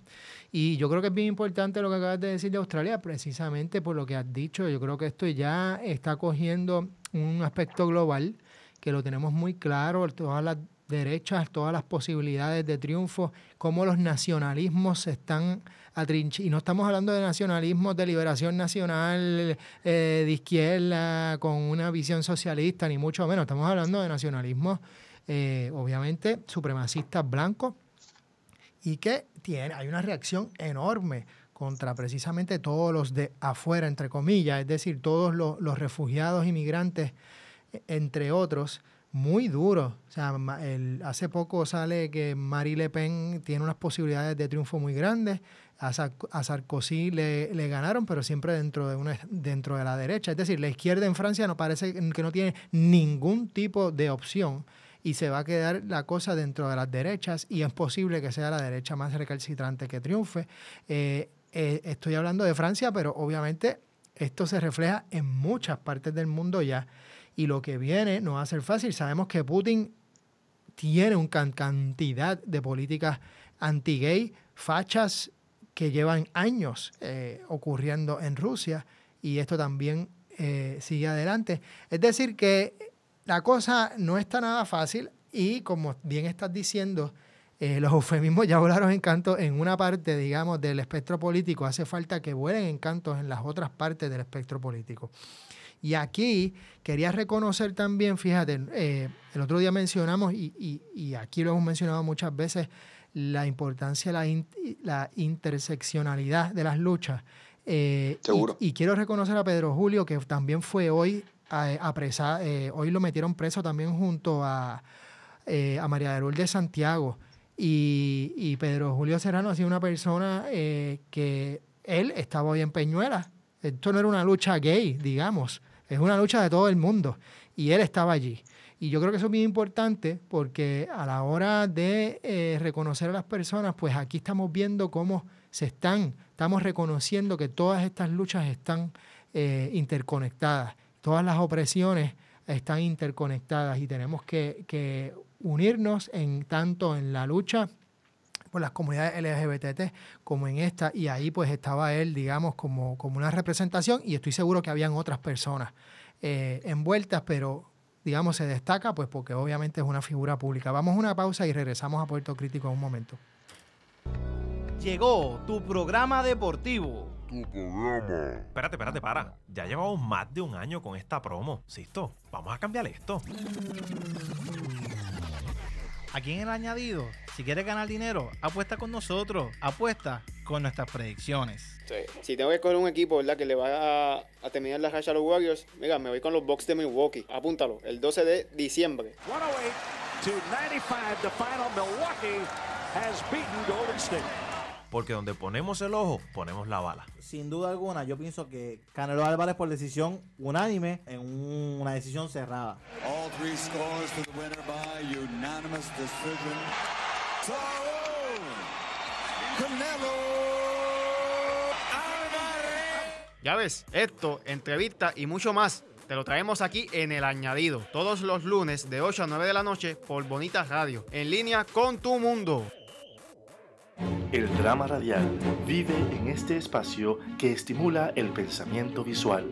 Y yo creo que es bien importante lo que acabas de decir de Australia, precisamente por lo que has dicho. Yo creo que esto ya está cogiendo un aspecto global, que lo tenemos muy claro, todas las derechas, todas las posibilidades de triunfo, cómo los nacionalismos se están y no estamos hablando de nacionalismo, de liberación nacional eh, de izquierda con una visión socialista, ni mucho menos. Estamos hablando de nacionalismo, eh, obviamente, supremacistas blancos y que tiene, hay una reacción enorme contra precisamente todos los de afuera, entre comillas, es decir, todos los, los refugiados, inmigrantes, e, entre otros, muy duro. O sea, hace poco sale que Marie Le Pen tiene unas posibilidades de triunfo muy grandes a, Sarkozy le, ganaron, pero siempre dentro de, una, dentro de la derecha. Es decir, la izquierda en Francia no parece que no tiene ningún tipo de opción y se va a quedar la cosa dentro de las derechas y es posible que sea la derecha más recalcitrante que triunfe. Eh, eh, estoy hablando de Francia, pero obviamente esto se refleja en muchas partes del mundo ya y lo que viene no va a ser fácil. Sabemos que Putin tiene una cantidad de políticas anti-gay, fachas que llevan años eh, ocurriendo en Rusia y esto también eh, sigue adelante. Es decir, que la cosa no está nada fácil y como bien estás diciendo, eh, los eufemismos ya volaron en canto en una parte, digamos, del espectro político. Hace falta que vuelen en cantos en las otras partes del espectro político. Y aquí quería reconocer también, fíjate, el otro día mencionamos, y, aquí lo hemos mencionado muchas veces, la importancia de la, interseccionalidad de las luchas. Eh, Seguro. Y, quiero reconocer a Pedro Julio, que también fue hoy apresado, hoy lo metieron preso también junto a, a María de Lourdes Santiago. Y, Pedro Julio Serrano ha sido una persona eh, que él estaba hoy en Peñuela. Esto no era una lucha gay, digamos, es una lucha de todo el mundo. Y él estaba allí. Y yo creo que eso es muy importante porque a la hora de eh, reconocer a las personas, pues aquí estamos viendo cómo se están, estamos reconociendo que todas estas luchas están eh, interconectadas, todas las opresiones están interconectadas y tenemos que, que unirnos en tanto en la lucha por las comunidades LGBT como en esta, y ahí pues estaba él, digamos, como, como una representación, y estoy seguro que habían otras personas eh, envueltas, pero digamos se destaca pues porque obviamente es una figura pública. Vamos a una pausa y regresamos a Puerto Crítico en un momento. Llegó tu programa deportivo. Tu programa. Espérate, espérate, para. Ya llevamos más de un año con esta promo. Sisto, vamos a cambiar esto. Aquí en el añadido, si quieres ganar dinero, apuesta con nosotros, apuesta con nuestras predicciones. Sí. Si tengo que escoger un equipo, ¿verdad? Que le va a, terminar la racha a los Warriors, mira, me voy con los Bucks de Milwaukee. Apúntalo, el 12 de diciembre. 108 95, the final Milwaukee has beaten Golden State porque donde ponemos el ojo, ponemos la bala. Sin duda alguna, yo pienso que Canelo Álvarez por decisión unánime en una decisión cerrada. All three scores to the winner by unanimous decision. Canelo Ya ves, esto, entrevista y mucho más. Te lo traemos aquí en el añadido, todos los lunes de 8 a 9 de la noche por Bonita Radio, en línea con tu mundo. El drama radial vive en este espacio que estimula el pensamiento visual.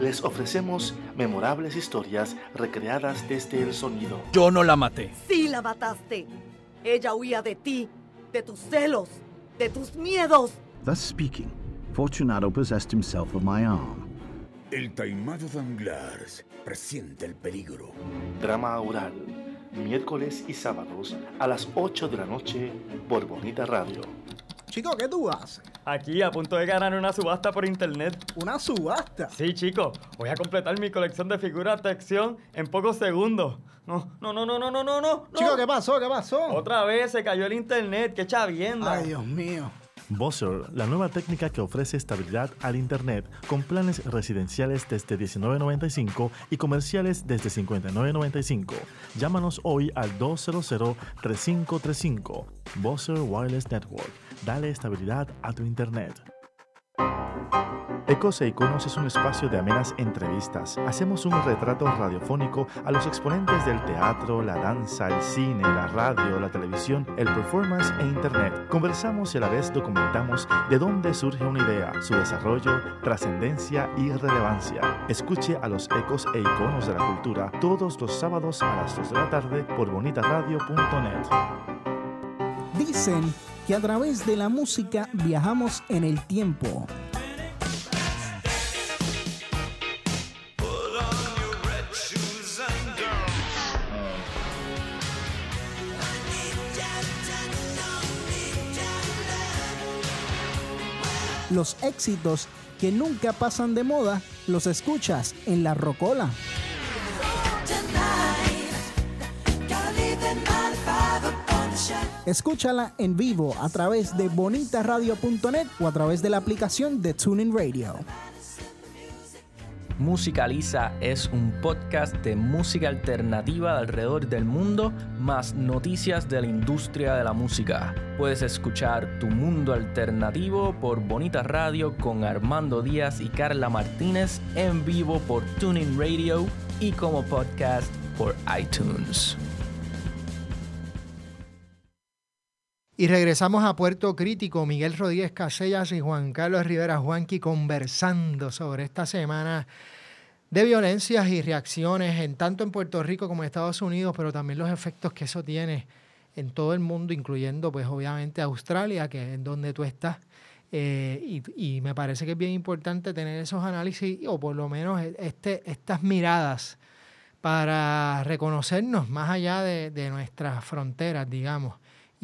Les ofrecemos memorables historias recreadas desde el sonido. Yo no la maté. Sí la mataste. Ella huía de ti, de tus celos, de tus miedos. Thus speaking, Fortunato possessed himself of my arm. El taimado Danglars presiente el peligro. Drama oral miércoles y sábados a las 8 de la noche por Bonita Radio. Chico, ¿qué tú haces? Aquí a punto de ganar una subasta por internet. ¿Una subasta? Sí, chico. Voy a completar mi colección de figuras de acción en pocos segundos. No, no, no, no, no, no, no, no. Chico, ¿qué pasó? ¿Qué pasó? Otra vez se cayó el internet. Qué chavienda. Ay, Dios mío. Buzzer, la nueva técnica que ofrece estabilidad al Internet con planes residenciales desde $19.95 y comerciales desde $59.95. Llámanos hoy al 200-3535. Buzzer Wireless Network. Dale estabilidad a tu Internet. Ecos e Iconos es un espacio de amenas entrevistas. Hacemos un retrato radiofónico a los exponentes del teatro, la danza, el cine, la radio, la televisión, el performance e internet. Conversamos y a la vez documentamos de dónde surge una idea, su desarrollo, trascendencia y relevancia. Escuche a los Ecos e Iconos de la Cultura todos los sábados a las 2 de la tarde por bonitaradio.net. Dicen que a través de la música viajamos en el tiempo. Los éxitos que nunca pasan de moda los escuchas en la Rocola. Escúchala en vivo a través de bonitaradio.net o a través de la aplicación de Tuning Radio. Musicaliza es un podcast de música alternativa alrededor del mundo, más noticias de la industria de la música. Puedes escuchar Tu Mundo Alternativo por Bonita Radio con Armando Díaz y Carla Martínez en vivo por Tuning Radio y como podcast por iTunes. Y regresamos a Puerto Crítico, Miguel Rodríguez Casellas y Juan Carlos Rivera Juanqui conversando sobre esta semana de violencias y reacciones, en tanto en Puerto Rico como en Estados Unidos, pero también los efectos que eso tiene en todo el mundo, incluyendo pues obviamente Australia, que es donde tú estás. Eh, y, me parece que es bien importante tener esos análisis o por lo menos e, este, estas miradas para reconocernos más allá de, de nuestras fronteras, digamos,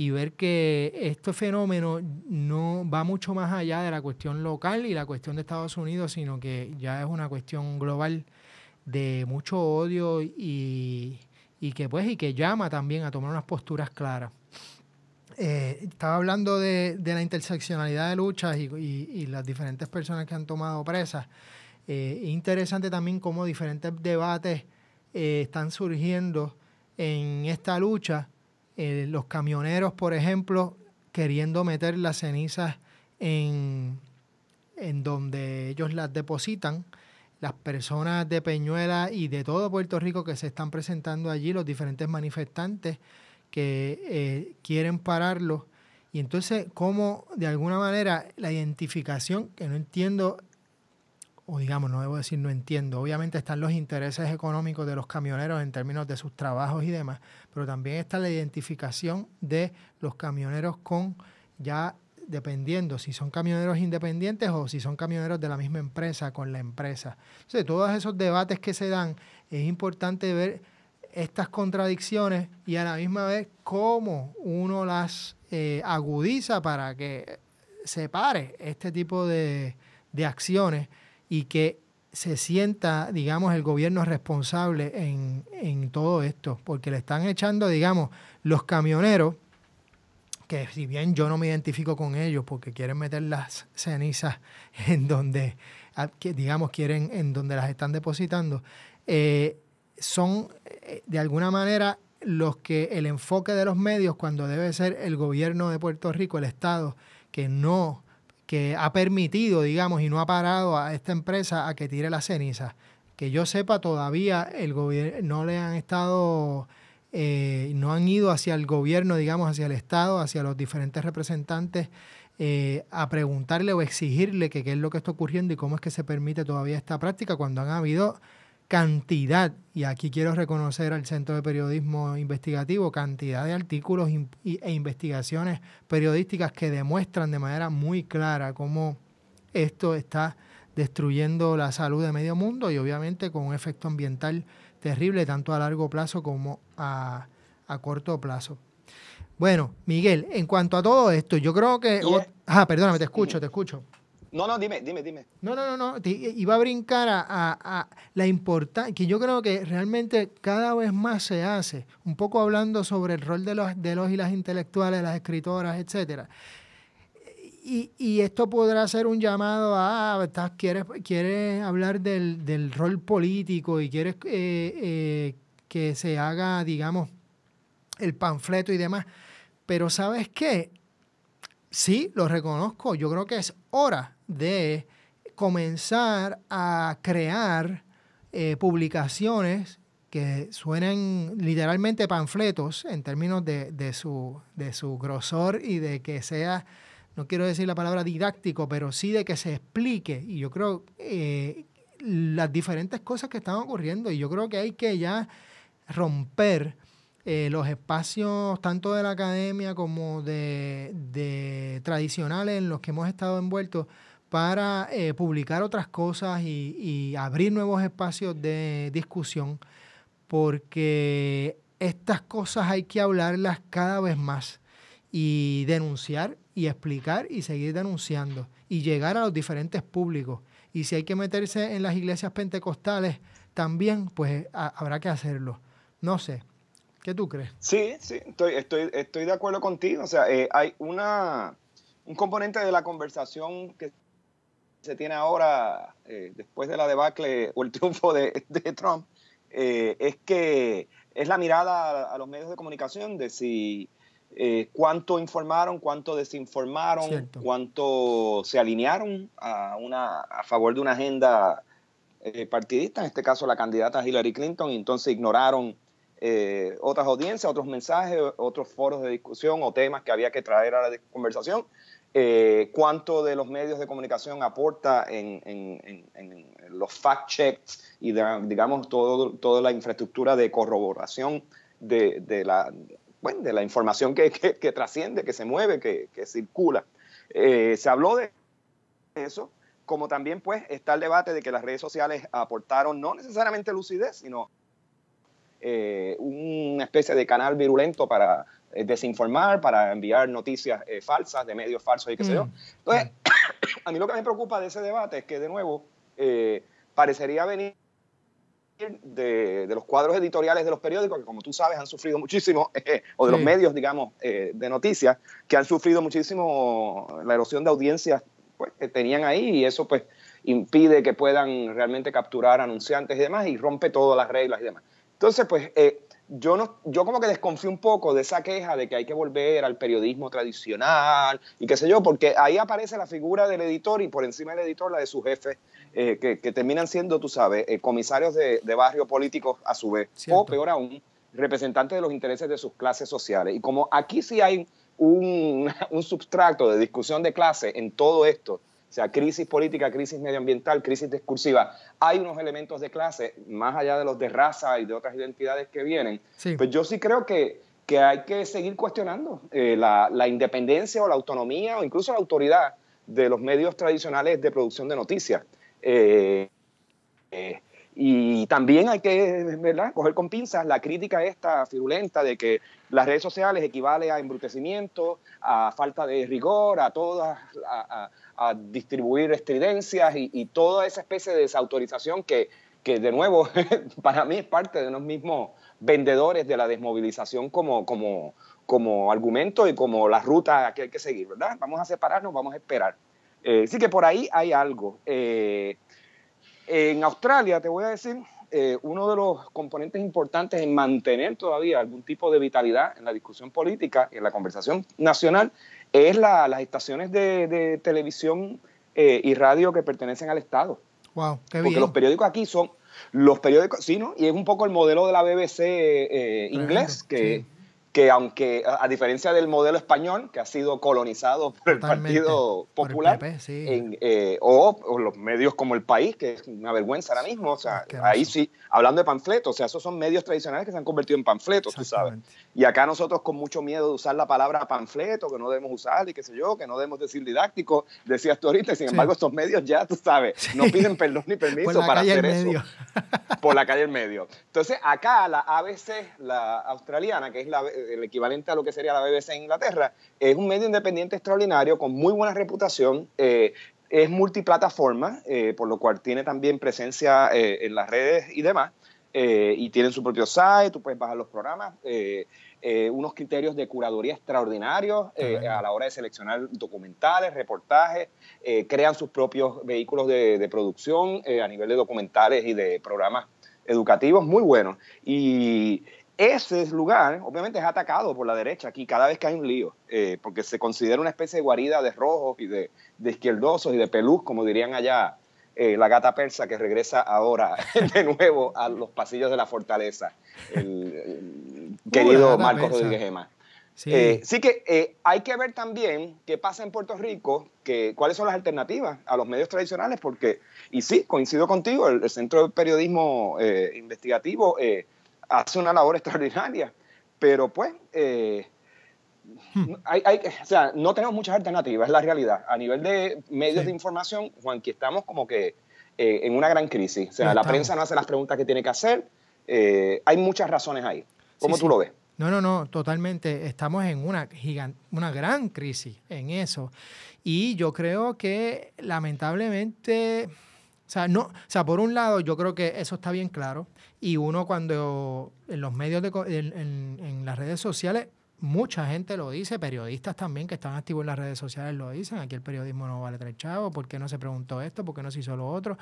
y ver que este fenómeno no va mucho más allá de la cuestión local y la cuestión de Estados Unidos, sino que ya es una cuestión global de mucho odio y, y que pues y que llama también a tomar unas posturas claras. Eh, estaba hablando de, la interseccionalidad de luchas y, las diferentes personas que han tomado presas. Eh, interesante también cómo diferentes debates eh, están surgiendo en esta lucha. Eh, los camioneros, por ejemplo, queriendo meter las cenizas en, en donde ellos las depositan las personas de Peñuela y de todo Puerto Rico que se están presentando allí, los diferentes manifestantes que eh, quieren pararlo. Y entonces, cómo de alguna manera la identificación, que no entiendo, o digamos, no debo decir no entiendo, obviamente están los intereses económicos de los camioneros en términos de sus trabajos y demás, pero también está la identificación de los camioneros con ya dependiendo si son camioneros independientes o si son camioneros de la misma empresa con la empresa. Entonces, todos esos debates que se dan, es importante ver estas contradicciones y a la misma vez cómo uno las eh, agudiza para que se pare este tipo de, acciones y que se sienta, digamos, el gobierno responsable en, en todo esto, porque le están echando, digamos, los camioneros que si bien yo no me identifico con ellos porque quieren meter las cenizas en donde, digamos, quieren, en donde las están depositando, eh, son eh, de alguna manera los que el enfoque de los medios, cuando debe ser el gobierno de Puerto Rico, el Estado, que no, que ha permitido, digamos, y no ha parado a esta empresa a que tire las cenizas. Que yo sepa, todavía el gobierno no le han estado eh, no han ido hacia el gobierno, digamos, hacia el Estado, hacia los diferentes representantes, eh, a preguntarle o exigirle que qué es lo que está ocurriendo y cómo es que se permite todavía esta práctica cuando han habido cantidad, y aquí quiero reconocer al Centro de Periodismo Investigativo, cantidad de artículos e investigaciones periodísticas que demuestran de manera muy clara cómo esto está destruyendo la salud de medio mundo y obviamente con un efecto ambiental terrible tanto a largo plazo como a, corto plazo. Bueno, Miguel, en cuanto a todo esto, yo creo que... Ah, perdóname, te escucho, te escucho. No, no, dime, dime, dime. No, no, no, no. iba a brincar a, la importancia, que yo creo que realmente cada vez más se hace, un poco hablando sobre el rol de los, de los y las intelectuales, las escritoras, etcétera. Y, esto podrá ser un llamado a, ah, ¿quieres, quieres hablar del, rol político y quieres eh, eh, que se haga, digamos, el panfleto y demás. Pero ¿sabes qué? Sí, lo reconozco. Yo creo que es hora de comenzar a crear eh, publicaciones que suenen literalmente panfletos en términos de, de, su, de su grosor y de que sea no quiero decir la palabra didáctico, pero sí de que se explique. Y yo creo eh, las diferentes cosas que están ocurriendo. Y yo creo que hay que ya romper eh, los espacios tanto de la academia como de, tradicionales en los que hemos estado envueltos para eh, publicar otras cosas y, abrir nuevos espacios de discusión, porque estas cosas hay que hablarlas cada vez más y denunciar y explicar y seguir denunciando y llegar a los diferentes públicos. Y si hay que meterse en las iglesias pentecostales también, pues habrá que hacerlo. No sé. ¿Qué tú crees? Sí, sí, estoy, estoy, estoy de acuerdo contigo. O sea, eh, hay una, un componente de la conversación que se tiene ahora, eh, después de la debacle o el triunfo de, Trump, eh, es que es la mirada a los medios de comunicación de si eh, cuánto informaron, cuánto desinformaron, cuánto se alinearon a, una, a favor de una agenda eh, partidista, en este caso la candidata Hillary Clinton, y entonces ignoraron eh, otras audiencias, otros mensajes, otros foros de discusión o temas que había que traer a la conversación. Cuánto de los medios de comunicación aporta en, los fact checks y digamos todo, toda la infraestructura de corroboración de, la, bueno, de la información que, que, trasciende, que se mueve, que, circula. Eh, se habló de eso, como también pues está el debate de que las redes sociales aportaron no necesariamente lucidez, sino eh, una especie de canal virulento para eh, desinformar, para enviar noticias falsas de medios falsos y qué sé yo. Mm. Entonces, a mí lo que me preocupa de ese debate es que de nuevo parecería venir de, los cuadros editoriales de los periódicos, que como tú sabes han sufrido muchísimo, o de los medios, digamos, de noticias, que han sufrido muchísimo la erosión de audiencias pues, que tenían ahí y eso pues impide que puedan realmente capturar anunciantes y demás y rompe todas las reglas y demás. Entonces, pues eh, yo, no, yo como que desconfío un poco de esa queja de que hay que volver al periodismo tradicional y qué sé yo, porque ahí aparece la figura del editor y por encima del editor la de su jefe, eh, que, terminan siendo, tú sabes, eh, comisarios de, barrio políticos a su vez, o peor aún, representantes de los intereses de sus clases sociales. Y como aquí sí hay un, un substrato de discusión de clase en todo esto, o sea, crisis política, crisis medioambiental, crisis discursiva, hay unos elementos de clase, más allá de los de raza y de otras identidades que vienen, pues yo sí creo que, que hay que seguir cuestionando eh, la, la, independencia o la autonomía o incluso la autoridad de los medios tradicionales de producción de noticias. Eh, eh, y también hay que ¿verdad? coger con pinzas la crítica esta firulenta de que las redes sociales equivale a embrutecimiento, a falta de rigor, a todas, a, distribuir estridencias y, toda esa especie de desautorización que, que de nuevo para mí es parte de los mismos vendedores de la desmovilización como, como, como argumento y como la ruta que hay que seguir, ¿verdad? Vamos a separarnos, vamos a esperar. Eh, sí que por ahí hay algo. Eh, en Australia, te voy a decir, eh, uno de los componentes importantes en mantener todavía algún tipo de vitalidad en la discusión política y en la conversación nacional es las estaciones de, televisión eh, y radio que pertenecen al Estado. Wow, qué Porque los periódicos aquí son los periódicos, sí, ¿no? Y es un poco el modelo de la BBC eh, inglés, que, que aunque a, diferencia del modelo español, que ha sido colonizado por el Partido Popular, eh, o, los medios como El País, que es una vergüenza ahora mismo, o sea, ahí sí, hablando de panfletos, o sea, esos son medios tradicionales que se han convertido en panfletos, tú sabes. Y acá nosotros con mucho miedo de usar la palabra panfleto, que no debemos usar y qué sé yo, que no debemos decir didáctico, decías tú ahorita, sin embargo estos medios ya, tú sabes, no piden perdón ni permiso para hacer eso. Por la calle en medio. Entonces acá la ABC, la australiana, que es la el equivalente a lo que sería la BBC en Inglaterra, es un medio independiente extraordinario con muy buena reputación. Eh, es multiplataforma, eh, por lo cual tiene también presencia eh, en las redes y demás. y tienen su propio site, tú puedes bajar los programas. unos criterios de curaduría extraordinarios a la hora de seleccionar documentales, reportajes, crean sus propios vehículos de, de producción a nivel de documentales y de programas educativos muy buenos. Y ese lugar, obviamente, es atacado por la derecha aquí cada vez que hay un lío, eh, porque se considera una especie de guarida de rojos y de, izquierdosos y de pelús, como dirían allá eh, la gata persa que regresa ahora de nuevo a los pasillos de la fortaleza, el, querido Marcos Rodríguez Gema. Sí. Eh, sí que hay que ver también qué pasa en Puerto Rico, que, cuáles son las alternativas a los medios tradicionales, porque, y sí, coincido contigo, el, el Centro de Periodismo Investigativo hace una labor extraordinaria, pero pues, eh, hmm. hay, o sea, no tenemos muchas alternativas, es la realidad. A nivel de medios de información, Juan, que estamos como que eh, en una gran crisis. O sea, la prensa no hace las preguntas que tiene que hacer. Eh, hay muchas razones ahí. ¿Cómo tú lo ves? No, no, no, totalmente. Estamos en una, una gran crisis en eso. Y yo creo que lamentablemente, o sea, no, o sea, por un lado, yo creo que eso está bien claro. Y uno cuando en los medios, de, en, en, las redes sociales, mucha gente lo dice, periodistas también que están activos en las redes sociales lo dicen, aquí el periodismo no vale tres chavos, ¿por qué no se preguntó esto? ¿Por qué no se hizo lo otro?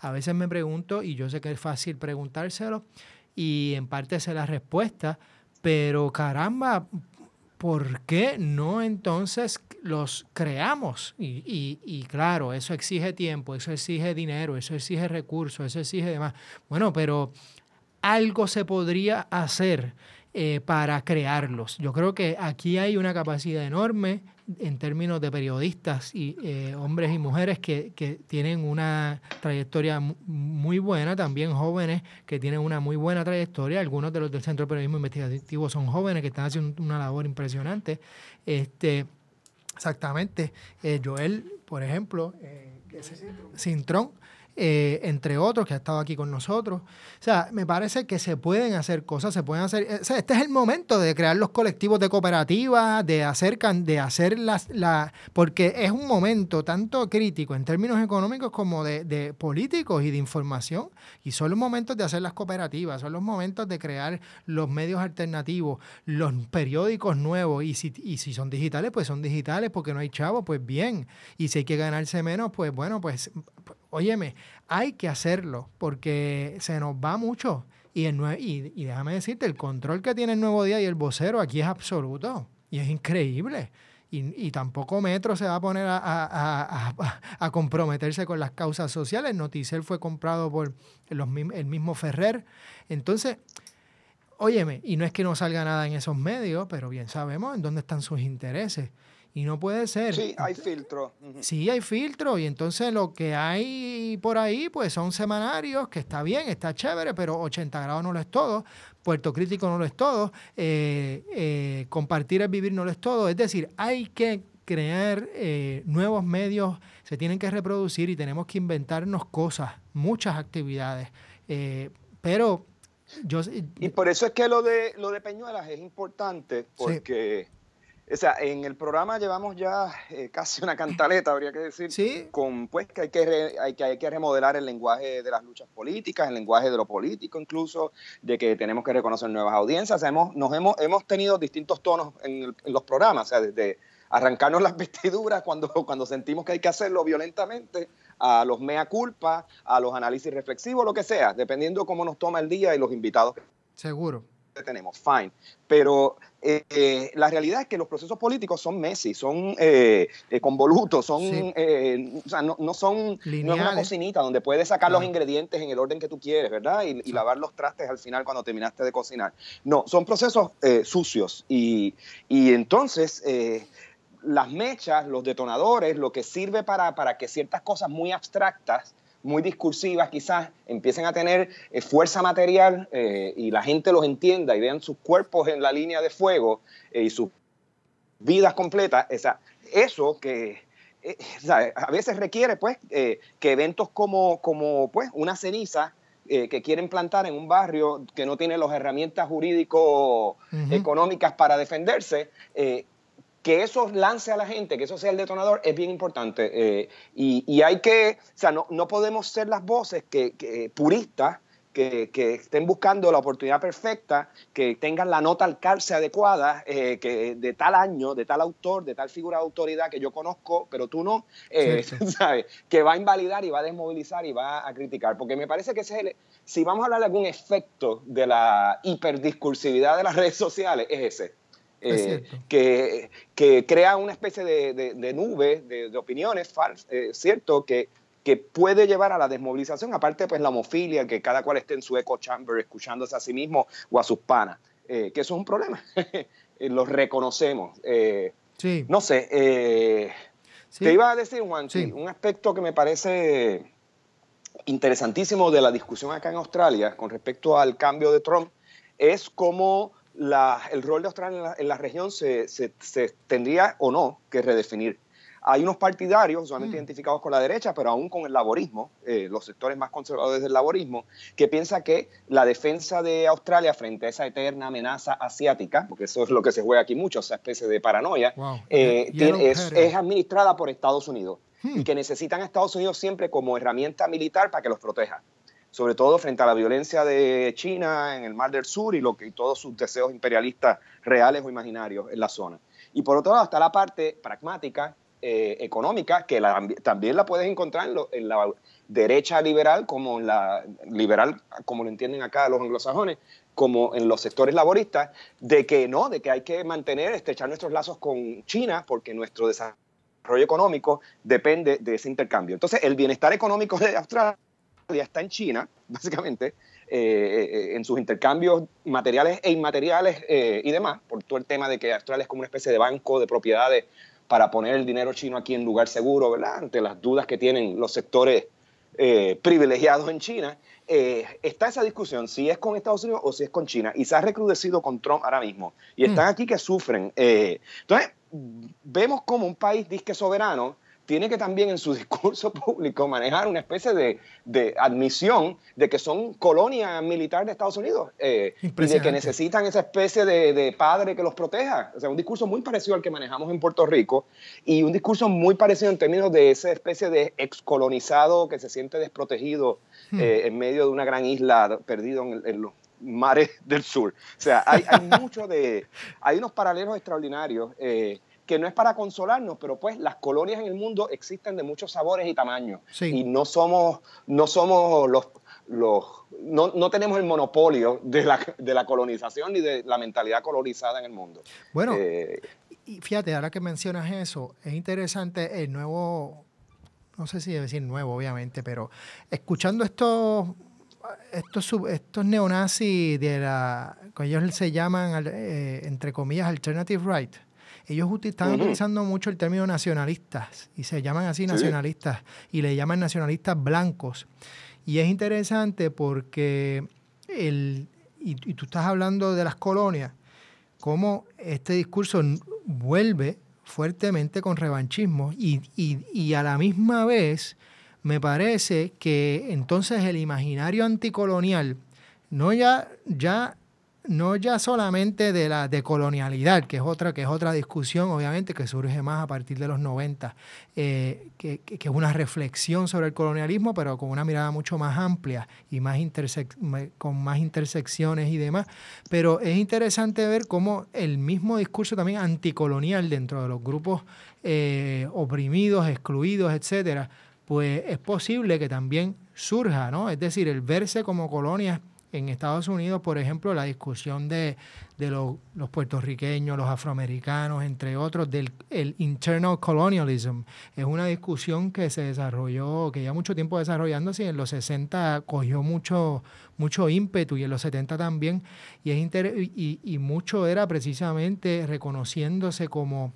A veces me pregunto, y yo sé que es fácil preguntárselo, y en parte sé la respuesta, pero caramba, ¿por qué no entonces los creamos? Y, y, claro, eso exige tiempo, eso exige dinero, eso exige recursos, eso exige demás. Bueno, pero algo se podría hacer eh, para crearlos. Yo creo que aquí hay una capacidad enorme en términos de periodistas y eh, hombres y mujeres que, que, tienen una trayectoria muy buena, también jóvenes que tienen una muy buena trayectoria. Algunos de los del Centro de Periodismo Investigativo son jóvenes que están haciendo una labor impresionante. Este, exactamente. Eh, Joel, por ejemplo, eh, Cintrón eh, entre otros, que ha estado aquí con nosotros. O sea, me parece que se pueden hacer cosas, se pueden hacer... O sea, este es el momento de crear los colectivos de cooperativas, de hacer, de hacer las... La, porque es un momento tanto crítico en términos económicos como de, de políticos y de información. Y son los momentos de hacer las cooperativas, son los momentos de crear los medios alternativos, los periódicos nuevos. Y si, y si son digitales, pues son digitales porque no hay chavos, pues bien. Y si hay que ganarse menos, pues bueno, pues óyeme, hay que hacerlo porque se nos va mucho. Y, el y, déjame decirte, el control que tiene el Nuevo Día y el vocero aquí es absoluto y es increíble. Y, tampoco Metro se va a poner a, comprometerse con las causas sociales. Noticel fue comprado por los, el mismo Ferrer. Entonces, óyeme, y no es que no salga nada en esos medios, pero bien sabemos en dónde están sus intereses. Y no puede ser. Sí, hay filtro. Sí, hay filtro. Y entonces lo que hay por ahí, pues son semanarios, que está bien, está chévere, pero 80 grados no lo es todo. Puerto Crítico no lo es todo. Eh, eh, compartir el vivir no lo es todo. Es decir, hay que crear eh, nuevos medios, se tienen que reproducir y tenemos que inventarnos cosas, muchas actividades. pero yo... Y por eso es que lo de, lo de Peñuelas es importante, porque... O sea, en el programa llevamos ya eh, casi una cantaleta, habría que decir, con pues que hay que, hay que hay que remodelar el lenguaje de las luchas políticas, el lenguaje de lo político incluso, de que tenemos que reconocer nuevas audiencias. hemos, nos hemos, hemos tenido distintos tonos en, los programas, o sea, desde arrancarnos las vestiduras cuando, cuando sentimos que hay que hacerlo violentamente, a los mea culpa, a los análisis reflexivos, lo que sea, dependiendo cómo nos toma el día y los invitados. Seguro tenemos, fine. Pero eh, eh, la realidad es que los procesos políticos son messy, son eh, convolutos, son, o sea, no, son no es una cocinita donde puedes sacar los ingredientes en el orden que tú quieres, ¿verdad? Y, lavar los trastes al final cuando terminaste de cocinar. No, son procesos sucios y, y entonces las mechas, los detonadores, lo que sirve para, para que ciertas cosas muy abstractas muy discursivas quizás empiecen a tener eh, fuerza material eh, y la gente los entienda y vean sus cuerpos en la línea de fuego eh, y sus vidas completas, esa, eso que a veces requiere pues que eventos como, como pues una ceniza que quieren plantar en un barrio que no tiene las herramientas jurídico-económicas para defenderse, que eso lance a la gente, que eso sea el detonador, es bien importante. Eh, y, hay que, o sea, no, no podemos ser las voces que, puristas que, estén buscando la oportunidad perfecta, que tengan la nota al calce adecuada, eh, que de tal año, de tal autor, de tal figura de autoridad que yo conozco, pero tú no, eh, ¿sabes? Que va a invalidar y va a desmovilizar y va a criticar. Porque me parece que ese es el, si vamos a hablar de algún efecto de la hiperdiscursividad de las redes sociales, es ese eh, que, que, crea una especie de, de, nube de, opiniones falsas, eh, ¿cierto? Que, que puede llevar a la desmovilización, aparte pues la homofilia, que cada cual esté en su echo chamber escuchándose a sí mismo o a sus panas, eh, que eso es un problema, los reconocemos. sí. No sé, te iba a decir, Juan, un aspecto que me parece interesantísimo de la discusión acá en Australia con respecto al cambio de Trump es cómo el rol de Australia en la, región se, tendría o no que redefinir. Hay unos partidarios, usualmente mm. identificados con la derecha, pero aún con el laborismo, eh, los sectores más conservadores del laborismo, que piensa que la defensa de Australia frente a esa eterna amenaza asiática, porque eso es lo que se juega aquí mucho, esa especie de paranoia, eh, es, administrada por Estados Unidos y hmm. que necesitan a Estados Unidos siempre como herramienta militar para que los proteja sobre todo frente a la violencia de China en el Mar del Sur y, lo que, todos sus deseos imperialistas reales o imaginarios en la zona. Y por otro lado está la parte pragmática, eh, económica, que también la puedes encontrar en, la derecha liberal, como la liberal, como lo entienden acá los anglosajones, como en los sectores laboristas, de que no, de que hay que mantener, estrechar nuestros lazos con China, porque nuestro desarrollo económico depende de ese intercambio. Entonces, el bienestar económico de Australia ya está en China, básicamente, eh, eh, en sus intercambios materiales e inmateriales eh, y demás, por todo el tema de que Australia es como una especie de banco de propiedades para poner el dinero chino aquí en lugar seguro, ¿verdad? Ante las dudas que tienen los sectores eh, privilegiados en China. Eh, está esa discusión, si es con Estados Unidos o si es con China, y se ha recrudecido con Trump ahora mismo. Y están aquí que sufren. Eh, entonces, vemos como un país disque soberano tiene que también en su discurso público manejar una especie de, admisión de que son colonia militar de Estados Unidos eh, y de que necesitan esa especie de, padre que los proteja. O sea, un discurso muy parecido al que manejamos en Puerto Rico y un discurso muy parecido en términos de esa especie de excolonizado que se siente desprotegido hmm. eh, en medio de una gran isla perdido en, los mares del sur. O sea, hay, mucho de... Hay unos paralelos extraordinarios. Eh, que no es para consolarnos, pero pues las colonias en el mundo existen de muchos sabores y tamaños. Y no somos, no somos los, los no, no, tenemos el monopolio de la, de la, colonización ni de la mentalidad colonizada en el mundo. Bueno, eh, y fíjate, ahora que mencionas eso, es interesante el nuevo, no sé si debe decir nuevo, obviamente, pero escuchando estos estos, estos neonazis de la, que ellos se llaman, eh, entre comillas, alternative right, ellos están utilizando mucho el término nacionalistas y se llaman así nacionalistas y le llaman nacionalistas blancos. Y es interesante porque el, y, tú estás hablando de las colonias, cómo este discurso vuelve fuertemente con revanchismo y, y, a la misma vez me parece que entonces el imaginario anticolonial no ya, ya no ya solamente de la decolonialidad, que es otra, que es otra discusión, obviamente, que surge más a partir de los 90, eh, que, es una reflexión sobre el colonialismo, pero con una mirada mucho más amplia y más con más intersecciones y demás. Pero es interesante ver cómo el mismo discurso también anticolonial dentro de los grupos eh, oprimidos, excluidos, etcétera, pues es posible que también surja, ¿no? Es decir, el verse como colonia en Estados Unidos, por ejemplo, la discusión de, los, puertorriqueños, los afroamericanos, entre otros, del el internal colonialism, es una discusión que se desarrolló, que ya mucho tiempo desarrollándose y en los 60 cogió mucho, mucho ímpetu y en los 70 también, y, es y, y mucho era precisamente reconociéndose como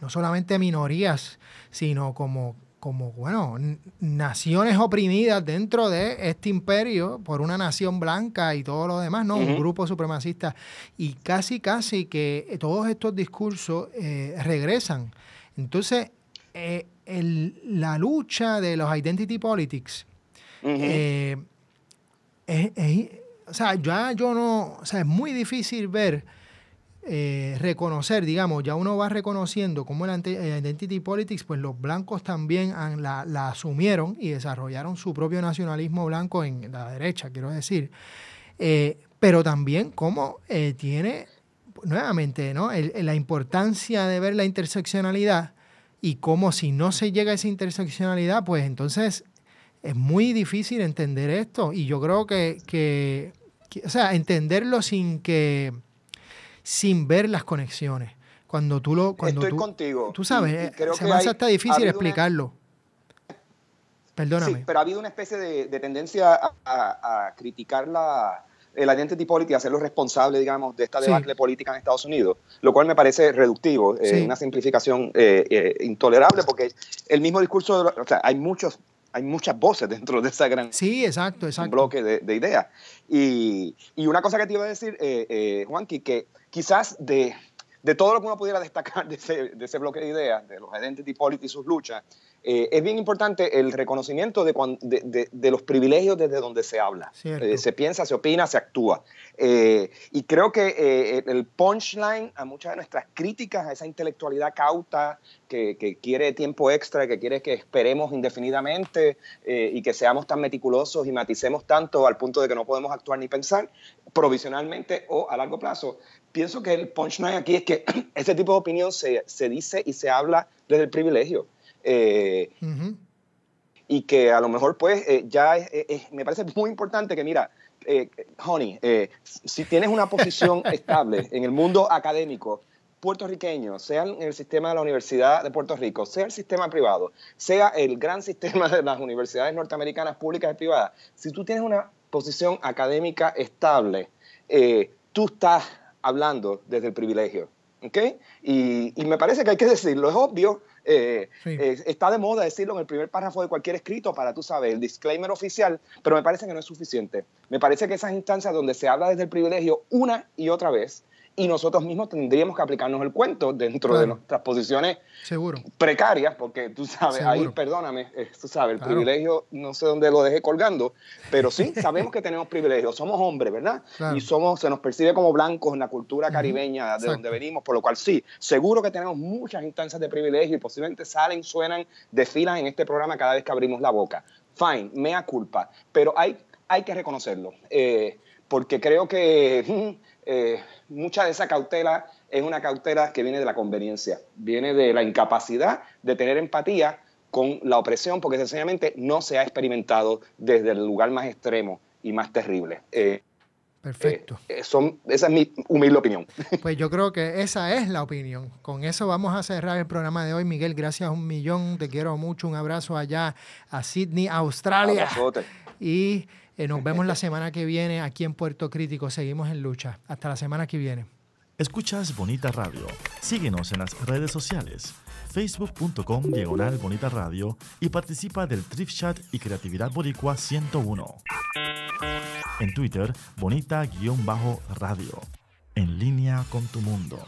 no solamente minorías, sino como como, bueno, naciones oprimidas dentro de este imperio por una nación blanca y todo lo demás, ¿no? Un grupo supremacista. Y casi, casi que todos estos discursos eh, regresan. Entonces, eh, la lucha de los identity politics, eh, o sea, ya yo no, o sea, es muy difícil ver eh, reconocer, digamos, ya uno va reconociendo cómo el eh, Identity Politics, pues los blancos también la, asumieron y desarrollaron su propio nacionalismo blanco en la derecha, quiero decir. Eh, pero también cómo tiene, nuevamente, ¿no? la importancia de ver la interseccionalidad y cómo si no se llega a esa interseccionalidad, pues entonces es muy difícil entender esto. Y yo creo que o sea, entenderlo sin que sin ver las conexiones. Cuando tú lo. Cuando Estoy tú, contigo. Tú sabes, eh, se me hace hasta difícil explicarlo. Perdóname. Sí, pero ha habido una especie de, tendencia a, criticar la, el identity politics, a hacerlo responsable, digamos, de esta debacle política en Estados Unidos, lo cual me parece reductivo, eh, una simplificación eh, intolerable, porque el mismo discurso, o sea, hay muchos hay muchas voces dentro de esa gran sí, exacto, exacto. bloque de, ideas. Y, y, una cosa que te iba a decir, eh, eh, Juanqui, que quizás de, de, todo lo que uno pudiera destacar de ese, de ese bloque de ideas, de los identity politics y sus luchas, eh, es bien importante el reconocimiento de, de, de, los privilegios desde donde se habla. Eh, se piensa, se opina, se actúa. Eh, y creo que el punchline a muchas de nuestras críticas a esa intelectualidad cauta que, que quiere tiempo extra, que quiere que esperemos indefinidamente y que seamos tan meticulosos y maticemos tanto al punto de que no podemos actuar ni pensar provisionalmente o a largo plazo, pienso que el punchline aquí es que ese tipo de opinión se, se dice y se habla desde el privilegio. Eh, y que a lo mejor pues eh, ya me parece muy importante que mira, eh, honey, si tienes una posición estable en el mundo académico puertorriqueño, sea en el sistema de la Universidad de Puerto Rico, sea el sistema privado, sea el gran sistema de las universidades norteamericanas públicas y privadas, si tú tienes una posición académica estable, tú estás hablando desde el privilegio. ¿ok? Y, y, me parece que hay que decirlo, es obvio, eh, eh, está de moda decirlo en el primer párrafo de cualquier escrito para, tú sabes, el disclaimer oficial, pero me parece que no es suficiente. Me parece que esas instancias donde se habla desde el privilegio una y otra vez, y nosotros mismos tendríamos que aplicarnos el cuento dentro de nuestras posiciones Seguro. precarias, porque tú sabes, ahí, perdóname, eh, tú sabes, el privilegio no sé dónde lo dejé colgando, pero sí, sabemos que tenemos privilegios, somos hombres, ¿verdad? Y somos, se nos percibe como blancos en la cultura caribeña de donde venimos, por lo cual sí, seguro que tenemos muchas instancias de privilegio y posiblemente salen, suenan, desfilan en este programa cada vez que abrimos la boca. Fine, mea culpa, pero hay, hay que reconocerlo, eh, porque creo que... Eh, mucha de esa cautela es una cautela que viene de la conveniencia, viene de la incapacidad de tener empatía con la opresión, porque sencillamente no se ha experimentado desde el lugar más extremo y más terrible. Eh, Perfecto. Eh, son, esa es mi humilde opinión. Pues yo creo que esa es la opinión. Con eso vamos a cerrar el programa de hoy. Miguel, gracias un millón. Te quiero mucho. Un abrazo allá a Sydney, Australia. Y eh, nos vemos la semana que viene aquí en Puerto Crítico. Seguimos en lucha. Hasta la semana que viene. Escuchas Bonita Radio. Síguenos en las redes sociales, facebook.com diagonal Bonita Radio y participa del Trip Chat y Creatividad Boricua 101. En Twitter, Bonita-Radio. En línea con tu mundo.